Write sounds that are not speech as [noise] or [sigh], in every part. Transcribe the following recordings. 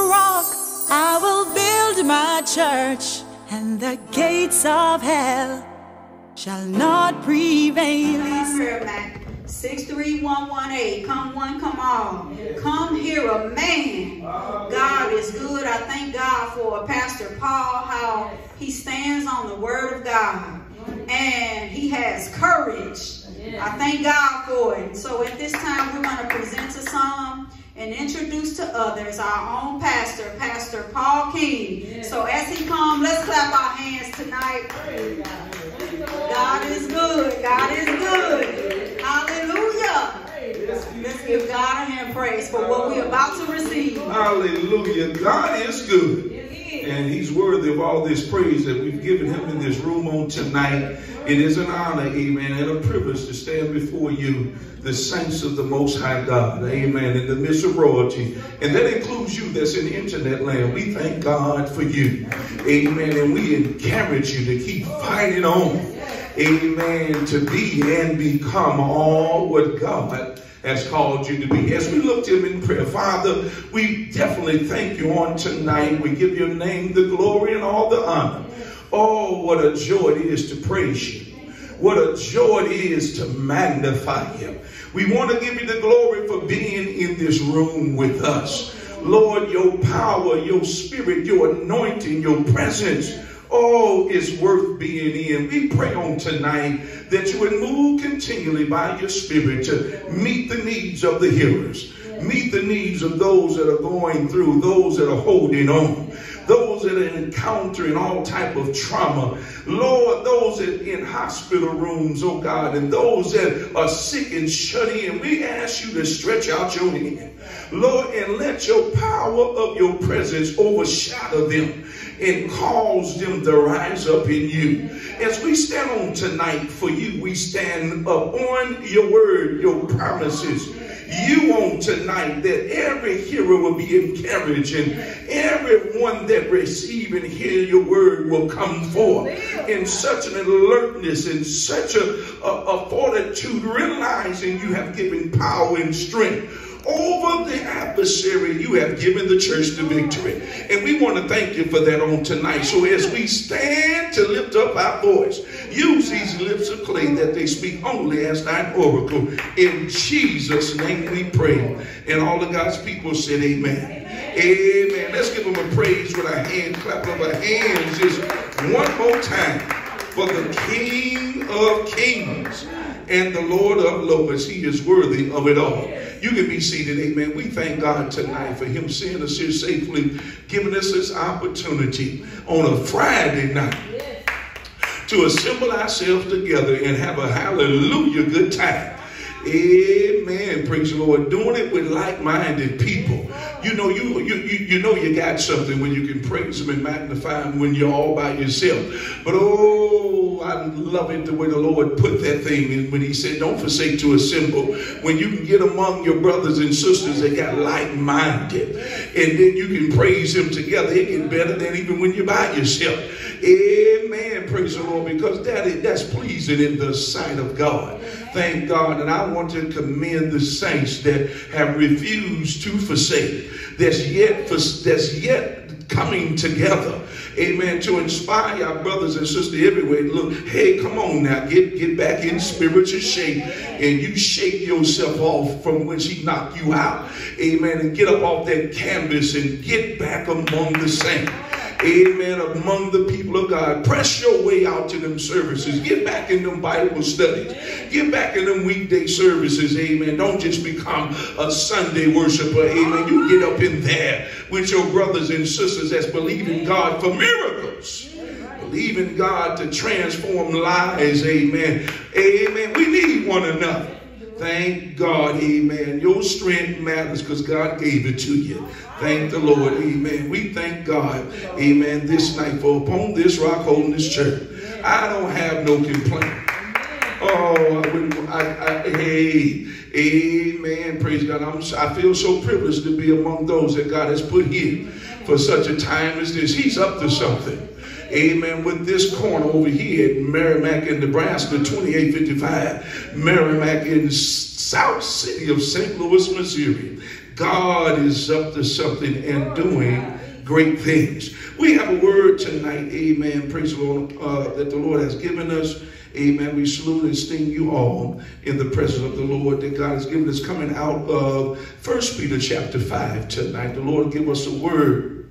rock I will build my church, and the gates of hell shall not prevail. Come here, Mac. 63118. Come one, come all. Come here, a man. God is good. I thank God for Pastor Paul, how he stands on the word of God. And he has courage. I thank God for it. So at this time, we're going to present a song and introduce to others our own pastor, Pastor Paul King. So as he comes, let's clap our hands tonight. God is good. God is good. Hallelujah. Let's give God a hand praise for what we're about to receive. Hallelujah. God is good. And he's worthy of all this praise that we've given him in this room on tonight. It is an honor, amen, and a privilege to stand before you, the saints of the Most High God, amen, in the midst of royalty. And that includes you that's in internet land. We thank God for you, amen, and we encourage you to keep fighting on, amen, to be and become all what God has called you to be. As we look to him in prayer, Father, we definitely thank you on tonight. We give your name the glory and all the honor. Oh, what a joy it is to praise you. What a joy it is to magnify him. We want to give you the glory for being in this room with us. Lord, your power, your spirit, your anointing, your presence, oh, is worth being in. We pray on tonight that you would move continually by your spirit to meet the needs of the hearers, meet the needs of those that are going through, those that are holding on those that are encountering all type of trauma. Lord, those that in hospital rooms, oh God, and those that are sick and shut in, we ask you to stretch out your hand. Lord, and let your power of your presence overshadow them and cause them to rise up in you. As we stand on tonight for you, we stand upon your word, your promises you on tonight that every hearer will be encouraged and everyone that receive and hear your word will come forth in such an alertness and such a, a, a fortitude, realizing you have given power and strength over the adversary, you have given the church the victory. And we want to thank you for that on tonight. So as we stand to lift up our voice, use these lips of clay that they speak only as thine oracle. In Jesus' name we pray. And all of God's people said amen. Amen. Let's give them a praise with our hand, clap of our hands just one more time for the King of Kings and the Lord of Lords. He is worthy of it all. You can be seated, amen. We thank God tonight for him seeing us here safely, giving us this opportunity on a Friday night to assemble ourselves together and have a hallelujah good time. Amen. Praise the Lord. Doing it with like-minded people. You know, you, you you know you got something when you can praise him and magnify him when you're all by yourself. But oh, I love it the way the Lord put that thing in when he said, Don't forsake to assemble. When you can get among your brothers and sisters that got like-minded, and then you can praise him together, it gets better than even when you're by yourself. Amen. Praise the Lord, because that is, that's pleasing in the sight of God. Thank God. And I want to commend the saints that have refused to forsake. That's yet, that's yet coming together. Amen. To inspire our brothers and sisters everywhere. Look, hey, come on now. Get, get back in spiritual shape. And you shake yourself off from when she knocked you out. Amen. And get up off that canvas and get back among the saints amen, among the people of God. Press your way out to them services. Get back in them Bible studies. Get back in them weekday services, amen. Don't just become a Sunday worshiper, amen. You get up in there with your brothers and sisters that's believing God for miracles. Believing God to transform lives, amen. Amen. We need one another. Thank God, amen. Your strength matters because God gave it to you. Thank the Lord, amen. We thank God, amen, this night for upon this rock holiness church. I don't have no complaint. Oh, I, I, I, hey, amen. Praise God. I'm, I feel so privileged to be among those that God has put here for such a time as this. He's up to something amen, with this corner over here at Meramec in Nebraska, 2855, Meramec in South City of St. Louis, Missouri. God is up to something and doing great things. We have a word tonight, amen, praise the Lord, uh, that the Lord has given us. Amen. We salute and esteem you all in the presence of the Lord that God has given us coming out of First Peter chapter 5 tonight. The Lord give us a word,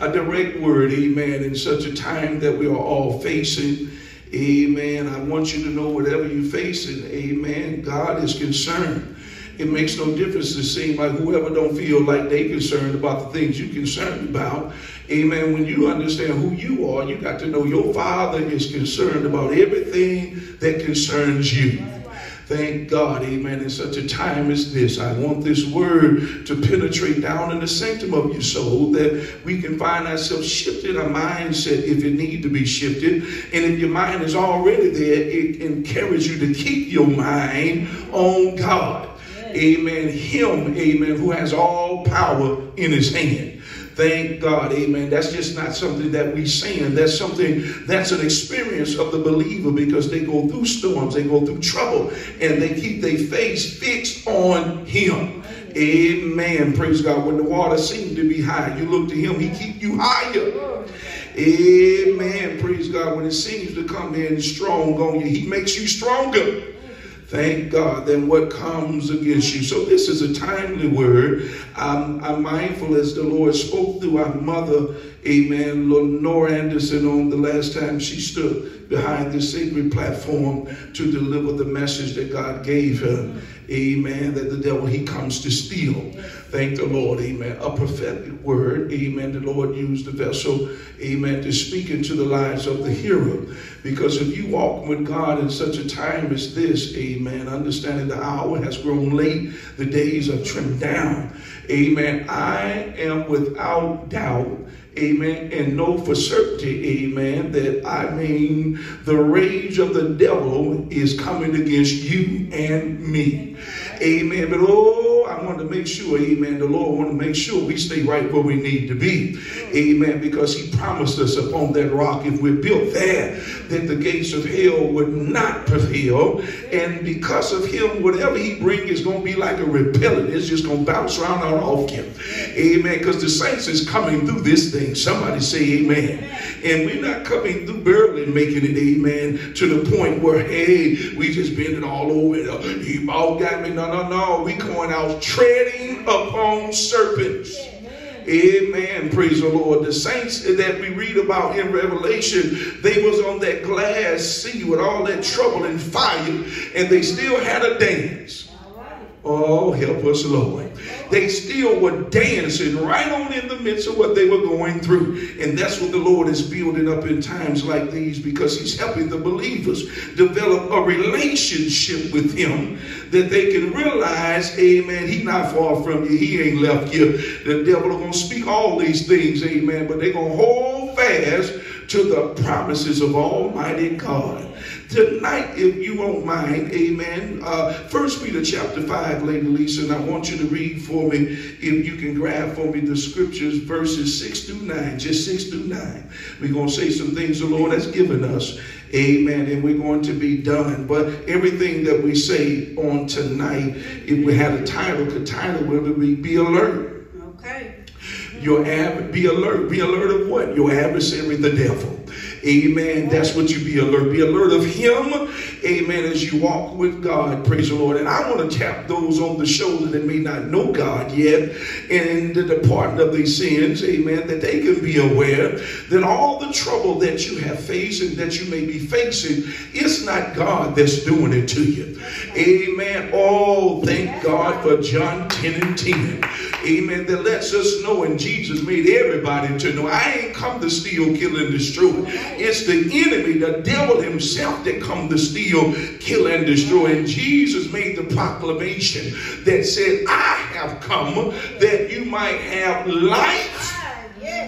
a direct word, amen, in such a time that we are all facing. Amen. I want you to know whatever you're facing, amen, God is concerned. It makes no difference to seem like whoever don't feel like they concerned about the things you're concerned about. Amen. When you understand who you are, you got to know your father is concerned about everything that concerns you. Thank God, amen, in such a time as this. I want this word to penetrate down in the sanctum of your soul that we can find ourselves shifted our mindset if it need to be shifted. And if your mind is already there, it encourages you to keep your mind on God. Amen. Him, amen, who has all power in his hand. Thank God, amen. That's just not something that we saying. That's something that's an experience of the believer because they go through storms, they go through trouble, and they keep their face fixed on him. Amen. Praise God. When the water seems to be high, you look to him, he keep you higher. Amen. Praise God. When it seems to come in strong on you, he makes you stronger. Thank God. Then what comes against you? So this is a timely word. I'm, I'm mindful as the Lord spoke through our mother, amen, Lenore Anderson on the last time she stood behind this sacred platform to deliver the message that God gave her. Amen. That the devil, he comes to steal. Thank the Lord. Amen. A prophetic word. Amen. The Lord used the vessel. Amen. To speak into the lives of the hearer. Because if you walk with God in such a time as this, amen, understanding the hour has grown late, the days are trimmed down. Amen. I am without doubt amen, and know for certainty, amen, that I mean the rage of the devil is coming against you and me. Amen. But oh, I want to make sure, amen, the Lord want to make sure we stay right where we need to be. Amen. Because he promised us upon that rock, if we're built there, that the gates of hell would not prevail. And because of him, whatever he bring is going to be like a repellent. It's just going to bounce around out off him. Amen. Because the saints is coming through this thing. Somebody say amen. And we're not coming through barely making it, amen, to the point where, hey, we just bend it all over. He all got me. No, no, no. We going out treading upon serpents. Amen. Praise the Lord. The saints that we read about in Revelation, they was on that glass sea with all that trouble and fire, and they still had a dance. Oh, help us, Lord. They still were dancing right on in the midst of what they were going through. And that's what the Lord is building up in times like these because He's helping the believers develop a relationship with Him that they can realize, amen, He's not far from you. He ain't left you. The devil is going to speak all these things, amen, but they're going to hold fast to the promises of Almighty God. Tonight, if you won't mind, amen. Uh, First Peter chapter 5, Lady Lisa, and I want you to read for me, if you can grab for me the scriptures, verses 6 through 9, just 6 through 9. We're going to say some things the Lord has given us. Amen. And we're going to be done. But everything that we say on tonight, if we had a title, the title would be Be Alert. Okay. Your ab- be alert. Be alert of what? Your adversary, the devil. Amen. That's what you be alert. Be alert of him. Amen. As you walk with God. Praise the Lord. And I want to tap those on the shoulder that may not know God yet and the department of their sins. Amen. That they can be aware that all the trouble that you have faced and that you may be facing, it's not God that's doing it to you. Amen. Oh, thank God for John 10 and 10. Amen. That lets us know, and Jesus made everybody to know, I ain't come to steal, kill, and destroy. It's the enemy, the devil himself, that come to steal, kill, and destroy. And Jesus made the proclamation that said, I have come that you might have life.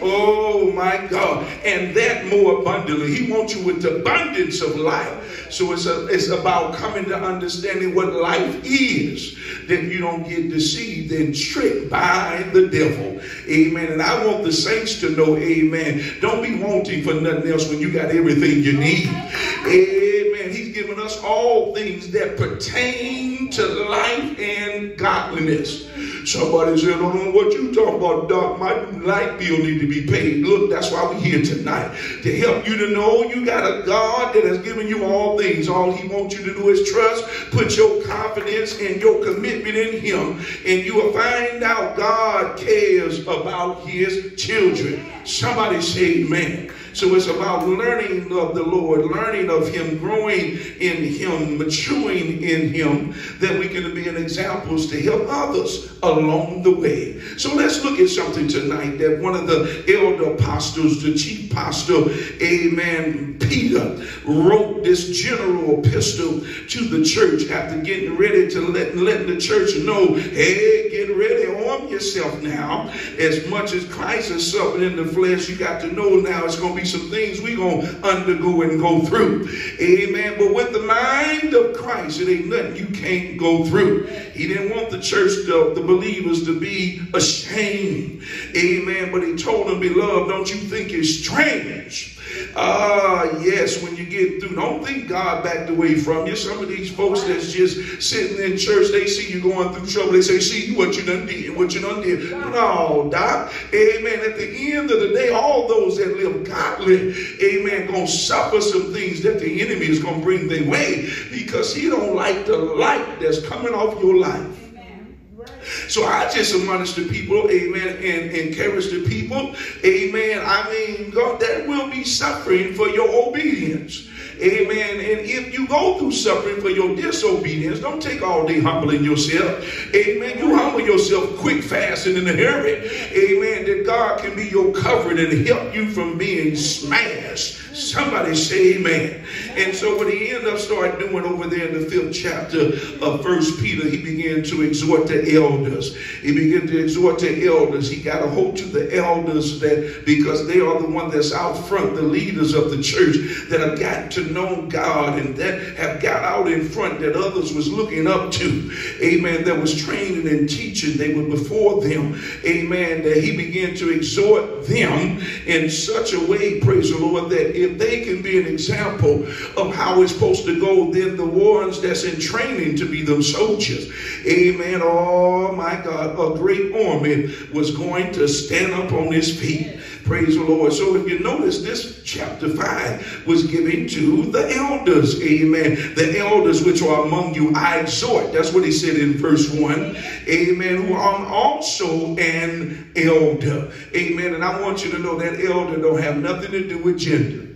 Oh my God. And that more abundantly. He wants you with abundance of life. So it's, a, it's about coming to understanding what life is. That you don't get deceived and tricked by the devil. Amen. And I want the saints to know, amen. Don't be wanting for nothing else when you got everything you need. Amen. He's given us all things that pertain to life and godliness. Somebody said, I don't know what you talking about, Doc. My light bill need to be paid. Look, that's why we're here tonight. To help you to know you got a God that has given you all things. All he wants you to do is trust, put your confidence and your commitment in him, and you will find out God cares about his children. Somebody say amen. So it's about learning of the Lord, learning of Him, growing in Him, maturing in Him, that we can be an examples to help others along the way. So let's look at something tonight that one of the elder apostles, the chief pastor, amen, Peter, wrote this general epistle to the church after getting ready to let, let the church know, hey, get ready, arm yourself now. As much as Christ is suffering in the flesh, you got to know now it's going to be some things we're going to undergo and go through. Amen. But with the mind of Christ, it ain't nothing you can't go through. He didn't want the church, the, the believers, to be ashamed. Amen. But he told them, beloved, don't you think it's strange Ah, yes, when you get through, don't think God backed away from you. Some of these folks that's just sitting in church, they see you going through trouble. They say, see what you done did, what you done did. No, Doc. Amen. At the end of the day, all those that live amen, gonna suffer some things that the enemy is gonna bring their way because he don't like the light that's coming off your life. So I just admonish the people, amen, and encourage the people, amen. I mean, God, there will be suffering for your obedience. Amen. And if you go through suffering for your disobedience, don't take all day humbling yourself. Amen. You humble yourself quick, fast, and in a hurry. Amen. That God can be your covering and help you from being smashed. Somebody say amen. And so what he ended up starting doing over there in the fifth chapter of First Peter, he began to exhort the elders. He began to exhort the elders. He got a hold to the elders that because they are the one that's out front, the leaders of the church that have got to know God and that have got out in front that others was looking up to. Amen. That was training and teaching. They were before them. Amen. That he began to exhort them in such a way, praise the Lord, that if they can be an example of how it's supposed to go, then the ones that's in training to be those soldiers. Amen. Oh my God, a great army was going to stand up on his feet. Praise the Lord. So if you notice, this chapter 5 was given to the elders. Amen. The elders which are among you, I exhort. That's what he said in verse 1. Amen. Who are also an elder. Amen. And I want you to know that elder don't have nothing to do with gender.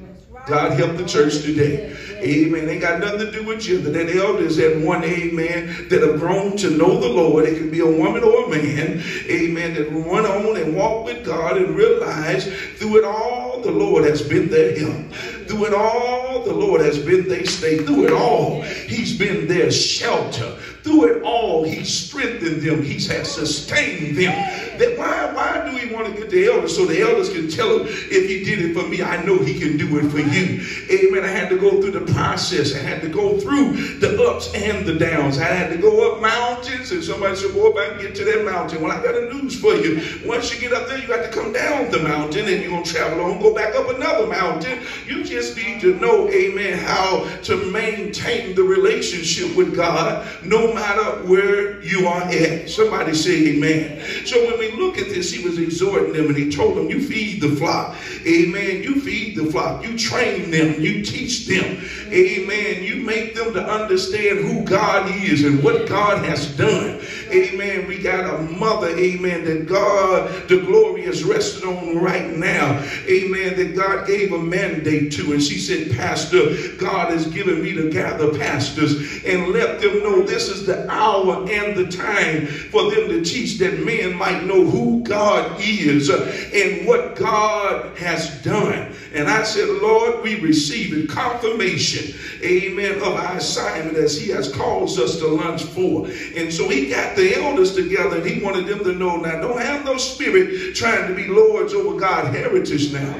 God help the church today. Amen. Ain't got nothing to do with you. That elders that one, amen, that have grown to know the Lord. It can be a woman or a man, amen, that run on and walk with God and realize through it all the Lord has been their help. Through it all, the Lord has been their stay. Through it all, He's been their shelter. Through it all, He strengthened them. He has sustained them. That why, why do we want to get the elders? So the elders can tell him, if he did it for me, I know he can do it for you. Amen. I had to go through the process. I had to go through the ups and the downs. I had to go up mountains. And somebody said, boy, if I can get to that mountain. Well, I got a news for you. Once you get up there, you got to come down the mountain and you're going to travel on, go back up another mountain. You just need to know, amen, how to maintain the relationship with God no matter where you are at. Somebody say amen. So when we look at this, he was exhorting them and he told them, you feed the flock. Amen. You feed the flock. You train them. You teach them. Amen. You make them to understand who God is and what God has done. Amen. We got a mother, amen, that God, the glory is resting on right now. Amen. That God gave a mandate to. And she said, Pastor, God has given me to gather pastors and let them know this is the hour and the time for them to teach that men might know who God is and what God has done. And I said, Lord, we receive it. Confirmation, amen, of our assignment as he has caused us to launch for. And so he got the elders together and he wanted them to know now, don't have no spirit trying to be lords over God's heritage now.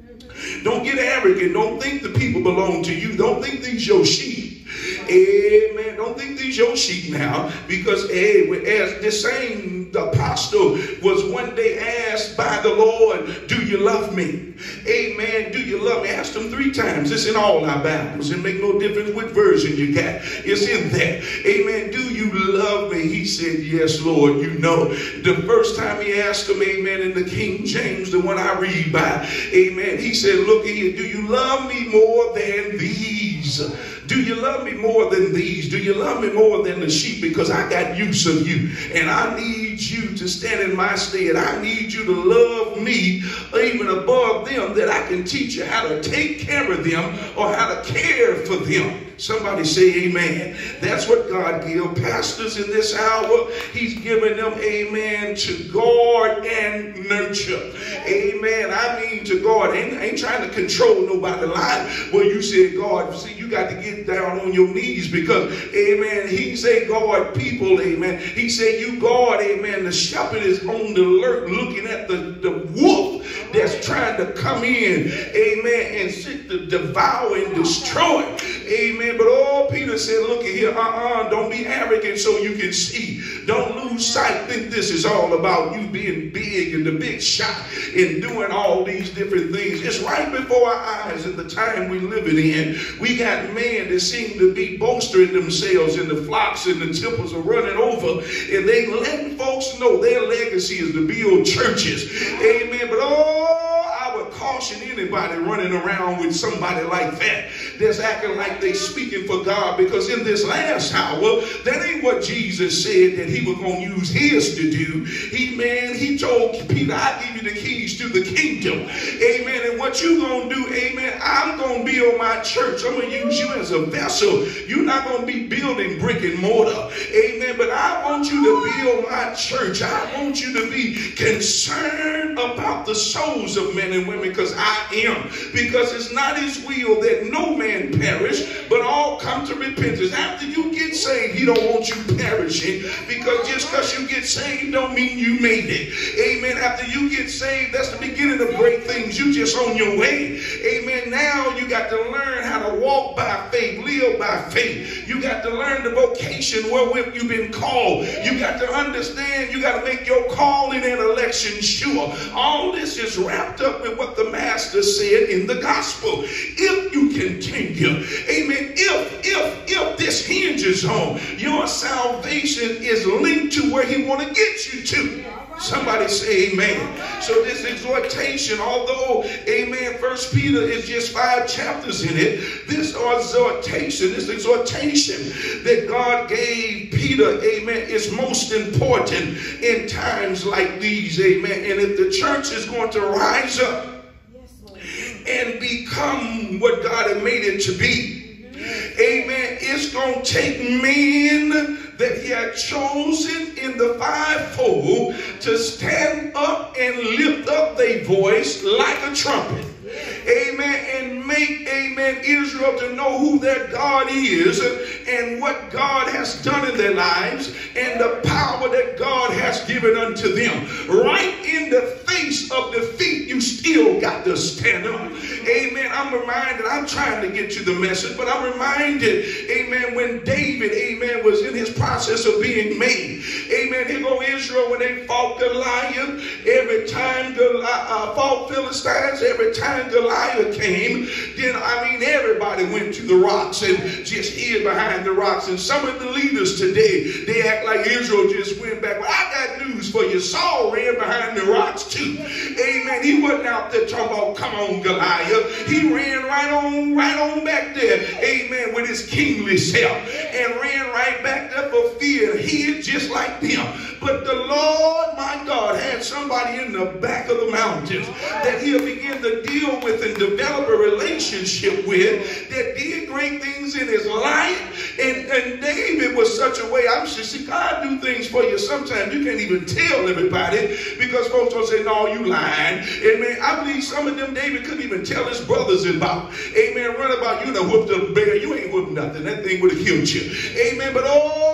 Mm-hmm. Don't get arrogant. Don't think the people belong to you. Don't think these your sheep. Amen. Don't think these your sheep now because hey, as the same apostle was one day asked by the Lord, do you love me? Amen. Do you love me? Asked them three times. It's in all our Bibles. It make no difference what version you got. It's in there. Amen. Do you love me? He said, Yes, Lord. You know. The first time he asked him, Amen, in the King James, the one I read by, Amen. He said, Look here, do you love me more than these? Do you love me more than these? Do you love me more than the sheep? Because I got use of you. And I need you to stand in my stead. I need you to love me even above them that I can teach you how to take care of them or how to care for them. Somebody say amen. That's what God gives pastors in this hour. He's giving them amen to guard and nurture. Amen. I mean to guard. Ain't, ain't trying to control nobody's life. Well, you said God, see, you got to get down on your knees because, amen, he say guard people, amen. He say you guard, amen. The shepherd is on the alert looking at the, the wolf that's trying to come in, amen, and seek to devour and destroy. Amen. But all Peter said, look at here, uh-uh, don't be arrogant so you can see. Don't lose sight. Think this is all about you being big and the big shot and doing all these different things. It's right before our eyes in the time we living in. We got men that seem to be bolstering themselves and the flocks and the temples are running over and they letting folks know their legacy is to build churches. Amen. But oh, caution anybody running around with somebody like that that's acting like they speaking for God because in this last hour, that ain't what Jesus said that he was going to use his to do. He, man, he told Peter, I give you the keys to the kingdom. Amen. And what you going to do, amen, I'm going to build my church. I'm going to use you as a vessel. You're not going to be building brick and mortar. Amen. But I want you to build my church. I want you to be concerned about the souls of men and women because I am. Because it's not his will that no man perish, but all come to repentance. After you get saved, he don't want you perishing because just because you get saved don't mean you made it. Amen. After you get saved, that's the beginning of great things. You just on your way. Amen. Now you got to learn how to walk by faith, live by faith. You got to learn the vocation wherewith you've been called. You got to understand, you got to make your calling and election sure. All this is wrapped up in what the master said in the gospel. If you continue, amen, if, if, if this hinges on your salvation is linked to where he want to get you to. Somebody say amen. So this exhortation, although, amen, First Peter is just five chapters in it, this exhortation, this exhortation that God gave Peter, amen, is most important in times like these, amen. And if the church is going to rise up and become what God had made it to be, Amen. It's going to take men that he had chosen in the fivefold to stand up and lift up their voice like a trumpet. Amen. And make, amen, Israel to know who their God is and what God has done in their lives and the power that God has given unto them. Right in the face of defeat, you still got to stand up. Amen. I'm reminded, I'm trying to get you the message, but I'm reminded, amen, when David, amen, was in his process of being made. Amen. Here go Israel when they fought Goliath. Every time Goliath uh, fought Philistines, every time Goliath came, then I mean everybody went to the rocks and just hid behind the rocks. And some of the leaders today, they act like Israel just went back. Well, I got news for you. Saul ran behind the rocks too. Amen. He wasn't out there talking about, come on, Goliath. He ran right on, right on back there. Amen. With his kingly self. And ran right back there for fear. Hid just like them. But the Lord, my God, had somebody in the back of the mountains that he'll begin to deal with and develop a relationship with that did great things in his life. And, and David was such a way. I'm just see, God do things for you. Sometimes you can't even tell everybody because folks will say, no, you lying. Amen. I believe some of them David couldn't even tell his brothers about. Amen. Run about you know whooped a bear. You ain't whooped nothing. That thing would have killed you. Amen. But oh,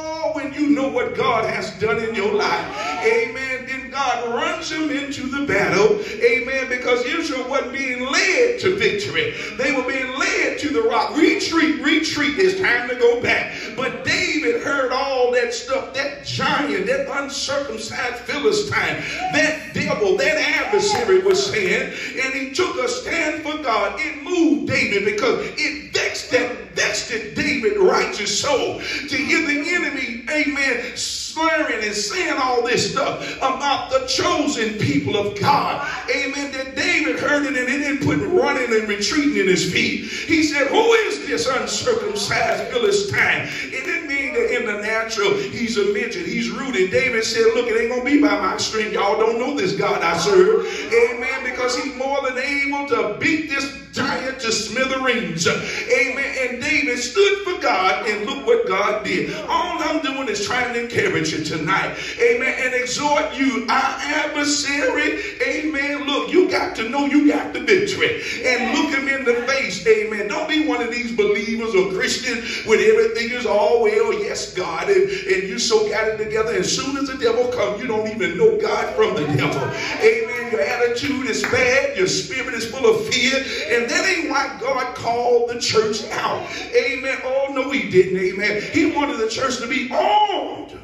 you know what God has done in your life. Amen. Then God runs him into the battle. Amen. Because Israel wasn't being led to victory. They were being led to the rock. Retreat, retreat. It's time to go back. But David heard all that stuff. That giant, that uncircumcised Philistine, that devil, that adversary was was saying, and he took a stand for God. It moved David because it vexed that vexed David righteous soul to hear the enemy, amen, slurring and saying all this stuff about the chosen people of God. Amen. That David heard it and it didn't put running and retreating in his feet. He said, Who is this uncircumcised Philistine? It didn't mean that in the natural he's a midget, he's rooted. David said, Look, it ain't gonna be by my strength. Y'all don't know this God I serve. Amen. Because he's more than able to beat this giant to smithereens. Amen. And David stood for God, and look what God did. All I'm doing is trying to encourage you tonight. Amen. And exhort you, our adversary. Amen. Look, you got to know you got the victory. And look him in the face. Amen. Don't be one of these believers or Christians when everything is all well. Yes, God. And, and you so got it together. As soon as the devil comes, you don't even know God from the devil. Amen. Your attitude is bad. Your spirit is full of fear. And that ain't why God called the church out. Amen. Oh, no, he didn't. Amen. He wanted the church to be armed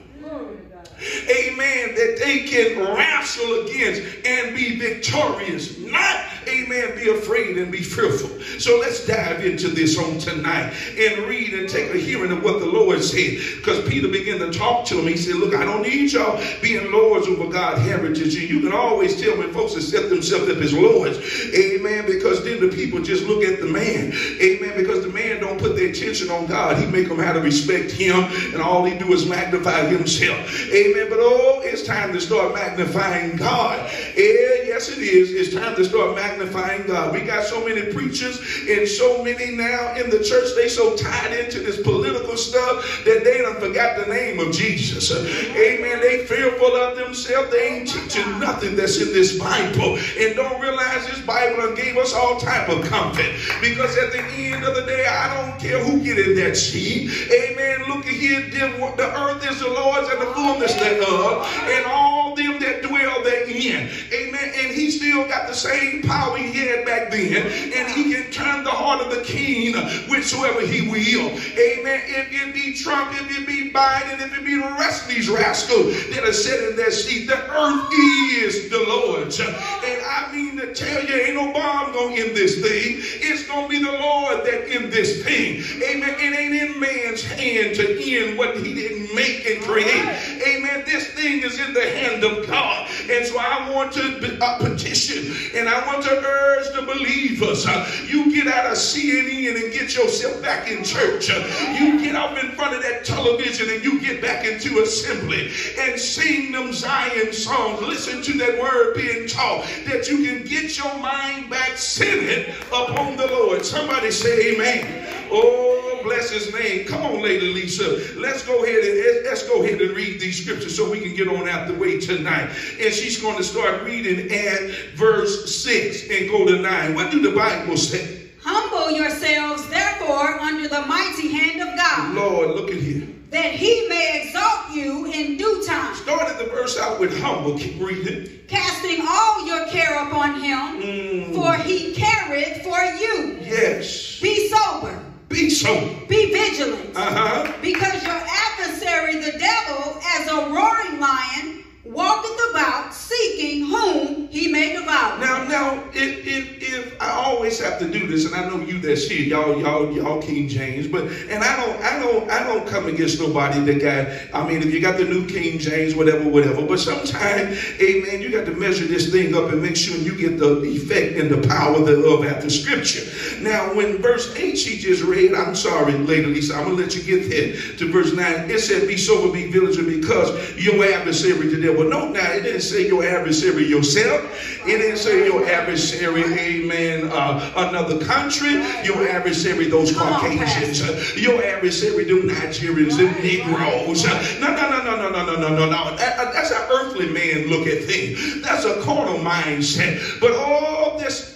amen, that they can wrestle against and be victorious. Not, amen, be afraid and be fearful. So let's dive into this on tonight and read and take a hearing of what the Lord said. Because Peter began to talk to him. He said, Look, I don't need y'all being lords over God's heritage. And you can always tell when folks set themselves up as lords. Amen. Because then the people just look at the man. Amen. Because the man don't put their attention on God. He make them how to respect him. And all he do is magnify himself. Amen. But oh, it's time to start magnifying God. Yeah, yes, it is. It's time to start magnifying God. We got so many preachers and so many now in the church, they so tied into this political stuff that they don't forgot the name of Jesus. Amen. They fearful of themselves. They ain't teaching nothing that's in this Bible and don't realize this Bible gave us all type of comfort because at the end of the day, I don't care who get in that seat. Amen. Look at here. The earth is the Lord's and the fullness thereof and all them that dwell therein. Amen. And he still got the same power he had back then and he can turn the heart of the king whichsoever he will. Amen. If it be Trump, if it be Biden, if it be the rest of these rascals that are sitting in their seat, the earth is the Lord's. And I mean to tell you, ain't no bomb gonna end this thing. It's gonna be the Lord that end this thing. Amen. It ain't in man's hand to end what he didn't make and create. Amen. This thing is in the hand of God. And so I want to uh, petition and I want to urge the believers. Uh, you get out of CNN and get yourself back in church. You get up in front of that television and you get back into assembly and sing them Zion songs. Listen to that word being taught that you can get your mind back centered upon the Lord. Somebody say amen. Oh, bless his name. Come on, Lady Lisa. Let's go ahead and let's go ahead and read these scriptures so we can get on out the way tonight. And she's going to start reading at verse 6 and go to 9. What do the Bible say? Humble yourselves, therefore, under the mighty hand of God. Lord, look at here. That he may exalt you in due time. Started the verse out with humble. Keep reading. Casting all your care upon him, mm. for he careth for you. Yes. Be sober. Be sober. Be vigilant. Uh-huh. Because your adversary, the devil, as a roaring lion, walketh about seeking whom he may devour. Now, now, if, if, if I always have to do this, and I know you that's here, y'all, y'all, y'all King James, but and I don't, I don't, I don't come against nobody that got. I mean, if you got the new King James, whatever, whatever. But sometimes, amen, you got to measure this thing up and make sure you get the effect and the power thereof the scripture. Now, when verse eight she just read, I'm sorry, Lady Lisa, I'm gonna let you get there to verse nine. It said, "Be sober, be vigilant, because your adversary today." Well, no, now it didn't say your adversary yourself. It didn't say your adversary, amen, uh, another country. Your adversary, those Caucasians. Your adversary, them Nigerians, them Negroes. No, no, no, no, no, no, no, no, no, uh, that's an earthly man look at things. That's a carnal mindset. But all this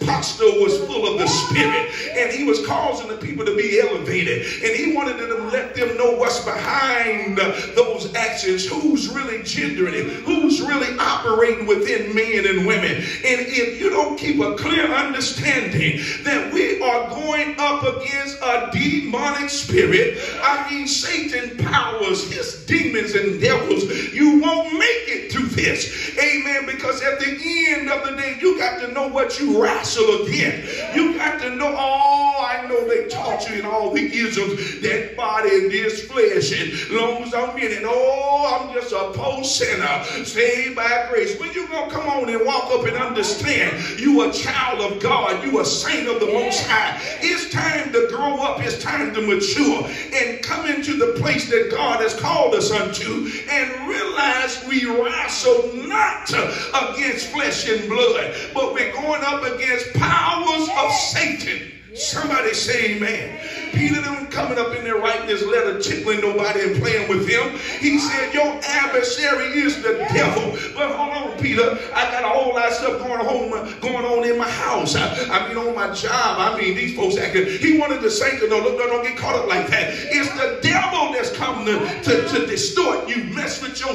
pastor was full of the Spirit, and he was causing the people to be elevated, and he wanted to let them know what's behind those actions, who's really gendering it, who's really operating within men and women. And if you don't keep a clear understanding that we are going up against a demonic spirit, I mean, Satan powers, his demons and devils, you won't make it through this. Amen. Because at the end of the day, you got to know what you wrestle against. You got to know, oh, I know they taught you in all the isms that body and this flesh, and long as I'm in it, oh, I'm just a post sinner saved by grace. When you gonna come on and walk up and understand you a child of God, you a saint of the Most High. It's time to grow up. It's time to mature and come into the place that God has called us unto and realize we wrestle not against flesh and blood, but we're going up against powers of Satan. Somebody say amen. Peter them coming up in there writing this letter, tickling nobody and playing with him. He said, Your adversary is the devil. But hold on, Peter. I got a whole lot of stuff going on, going on in my house. I, I mean, on my job. I mean, these folks acting. He wanted the saints to know, look, don't get caught up like that. It's the devil that's coming to, to, to distort you, mess with your,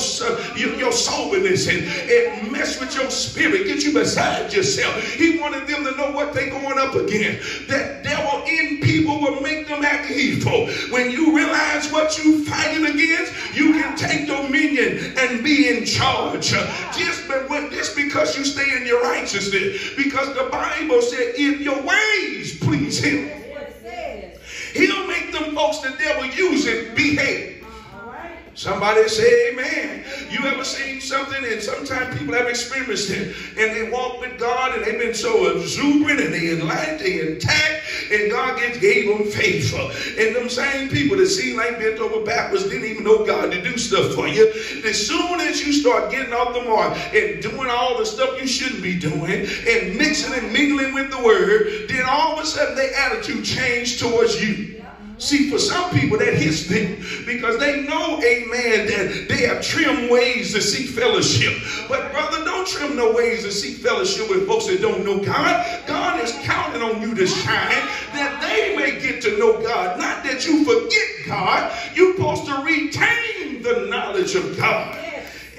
your, your soberness and, and mess with your spirit, get you beside yourself. He wanted them to know what they're going up against. That devil in people will make them act evil. When you realize what you're fighting against, you can take dominion and be in charge. Just, just because you stay in your righteousness. Because the Bible said, if your ways please him, he'll make them folks the devil use it behave. Somebody say amen. You ever seen something and sometimes people have experienced it and they walk with God and they've been so exuberant and they enlightened, they intact and God gets, gave them faith. And them same people that seem like bent over backwards didn't even know God to do stuff for you. As soon as you start getting off the mark and doing all the stuff you shouldn't be doing and mixing and mingling with the word, then all of a sudden their attitude changed towards you. See, for some people that hits them because they know, amen, that they have trim ways to seek fellowship. But brother, don't trim no ways to seek fellowship with folks that don't know God. God is counting on you to shine that they may get to know God. Not that you forget God. You're supposed to retain the knowledge of God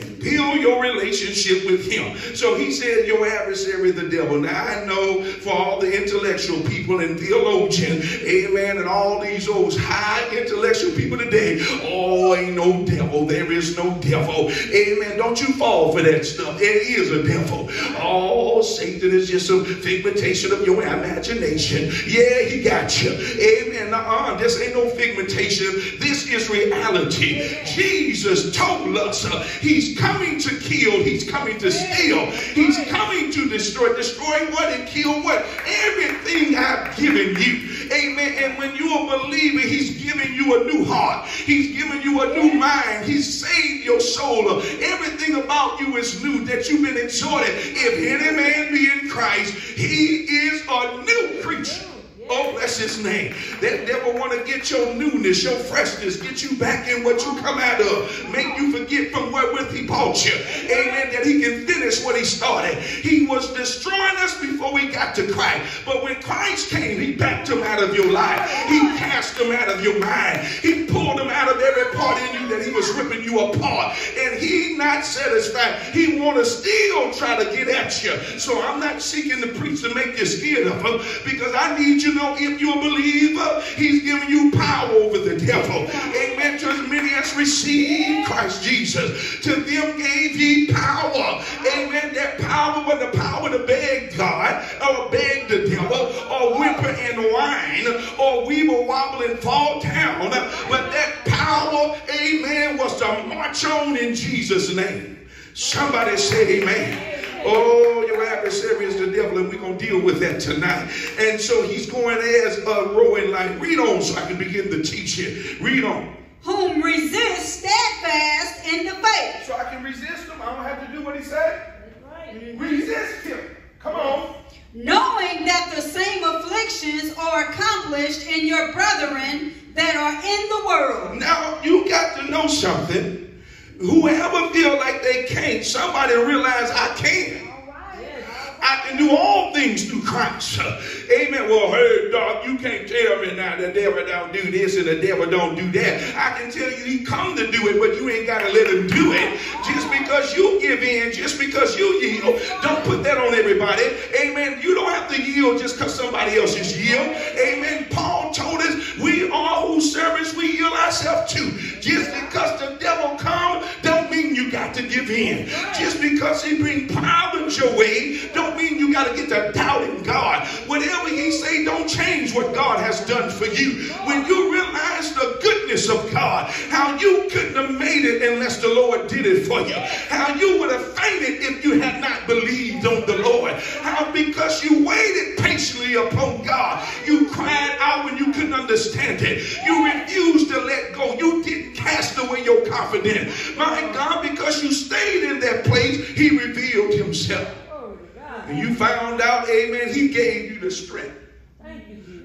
and build your relationship with him. So he said, your adversary, the devil. Now I know for all the intellectual people and theologians, amen, and all these old high intellectual people today, oh, ain't no devil. There is no devil. Amen. Don't you fall for that stuff. There is a devil. Oh, Satan is just a figmentation of your imagination. Yeah, he got you. Amen. Uh-uh. This ain't no figmentation. This is reality. Jesus told us uh, he's coming to kill. He's coming to steal. He's coming to destroy. Destroy what and kill what? Everything I've given you. Amen. And when you're a believer, he's giving you a new heart. He's giving you a new mind. He's saved your soul. Everything about you is new that you've been exhorted. If any man be in Christ, he is a new creature. Oh, bless his name. That devil want to get your newness, your freshness, get you back in what you come out of, make you forget from wherewith he bought you. Amen. That he can finish what he started. He was destroying us before we got to Christ. But when Christ came, he backed him out of your life. He cast him out of your mind. He pulled him out of every part in you that he was ripping you apart. And he not satisfied. He want to still try to get at you. So I'm not seeking to preach to make you scared of him because I need you to know if you're a believer, he's giving you power over the devil. Amen. To as many as received Christ Jesus, to them gave he power. Amen. That power was the power to beg God, or beg the devil, or whimper and whine, or weeble wobble and fall down. But that power, amen, was to march on in Jesus' name. Somebody say amen. Oh, your adversary is the devil, and we're going to deal with that tonight. And so he's going as a rowing line. Read on so I can begin to teach you. Read on. Whom resist steadfast in the faith. So I can resist him. I don't have to do what he said. Right. Resist him. Come on. Knowing that the same afflictions are accomplished in your brethren that are in the world. Now, you got to know something whoever feel like they can't, somebody realize I can. I can do all things through Christ. Amen. Well, hey, Doc, you can't tell me now the devil don't do this and the devil don't do that. I can tell you he come to do it, but you ain't got to let him do it. Just because you give in, just because you yield, don't put that on everybody. Amen. You don't have to yield just because somebody else is yield. Amen. Paul told us we are whose servants we yield ourselves to. Just because the devil come, don't mean you got to give in. Just because he bring problems your way, don't mean you got to get to doubting God. Whatever he say, don't change what God has done for you. When you realize the goodness of God, how you couldn't have made it unless the Lord did it for you. How you would have fainted if you had not believed on the Lord. How because you waited patiently upon God, you cried out when you couldn't understand it. You refused to let go. You didn't cast away your confidence. My God, because you stayed in that place, he revealed himself. And you found out, amen, he gave you the strength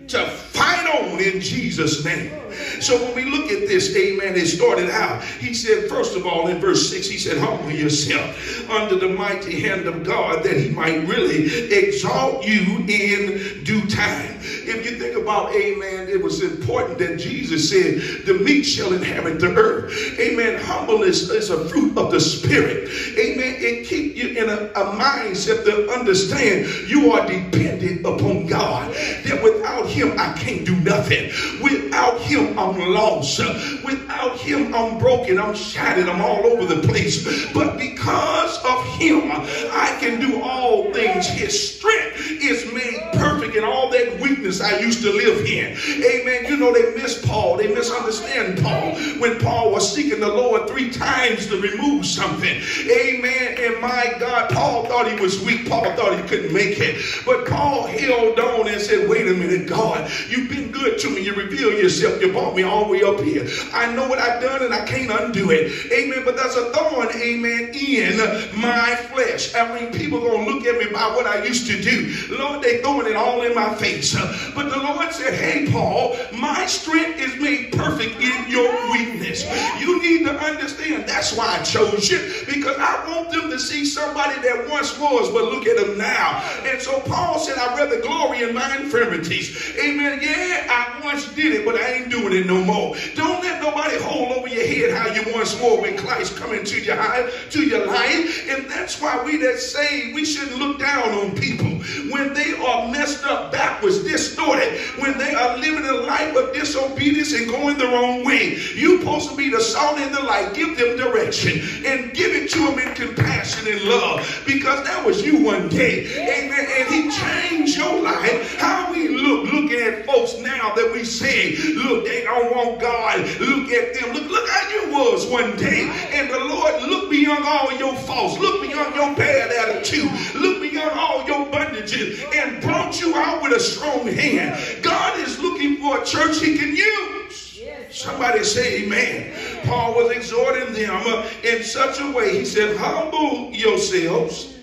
to fight on in Jesus' name. So when we look at this, amen, it started out. He said, first of all, in verse 6, he said, Humble yourself under the mighty hand of God that he might really exalt you in due time. If you think about, amen, it was important that Jesus said, The meek shall inherit the earth. Amen. Humbleness is a fruit of the Spirit. Amen. It keeps you in a, a mindset to understand you are dependent upon God. That without him, I can't do nothing. Without him, I'm lost. Without him, I'm broken. I'm shattered. I'm all over the place. But because of him, I can do all things. His strength is made perfect in all that weakness I used to live in. Amen. You know, they miss Paul. They misunderstand Paul. When Paul was seeking the Lord three times to remove something. Amen. And my God, Paul thought he was weak. Paul thought he couldn't make it. But Paul held on and said, wait a minute, God, you've been good to me. You reveal yourself. You brought me all the way up here. I know what I've done and I can't undo it. Amen. But there's a thorn, amen, in my flesh. I mean, people going to look at me by what I used to do. Lord, they throwing it all in my face. But the Lord said, hey, Paul, my strength is made perfect in your weakness. You need to understand that's why I chose you because I want them to see somebody that once was, but look at them now. And so Paul said, I'd rather glory in my infirmities. Amen. Yeah, I once did it, but I ain't doing it no more. Don't let nobody hold over your head how you once were when Christ come into your, life, to your life. And that's why we that say we shouldn't look down on people when they are messed up backwards, distorted, when they are living a life of disobedience and going the wrong way. You're supposed to be the salt and the light. Give them direction and give it to them in compassion and love because that was you one day. Amen. And he changed your life. How we look, look looking at folks now that we see. look, they don't want God. Look at them. Look, look how you was one day. And the Lord look beyond all your faults. Look beyond your bad attitude. Look beyond all your bondages and brought you out with a strong hand. God is looking for a church he can use. Somebody say amen. Paul was exhorting them uh, in such a way. He said, humble yourselves.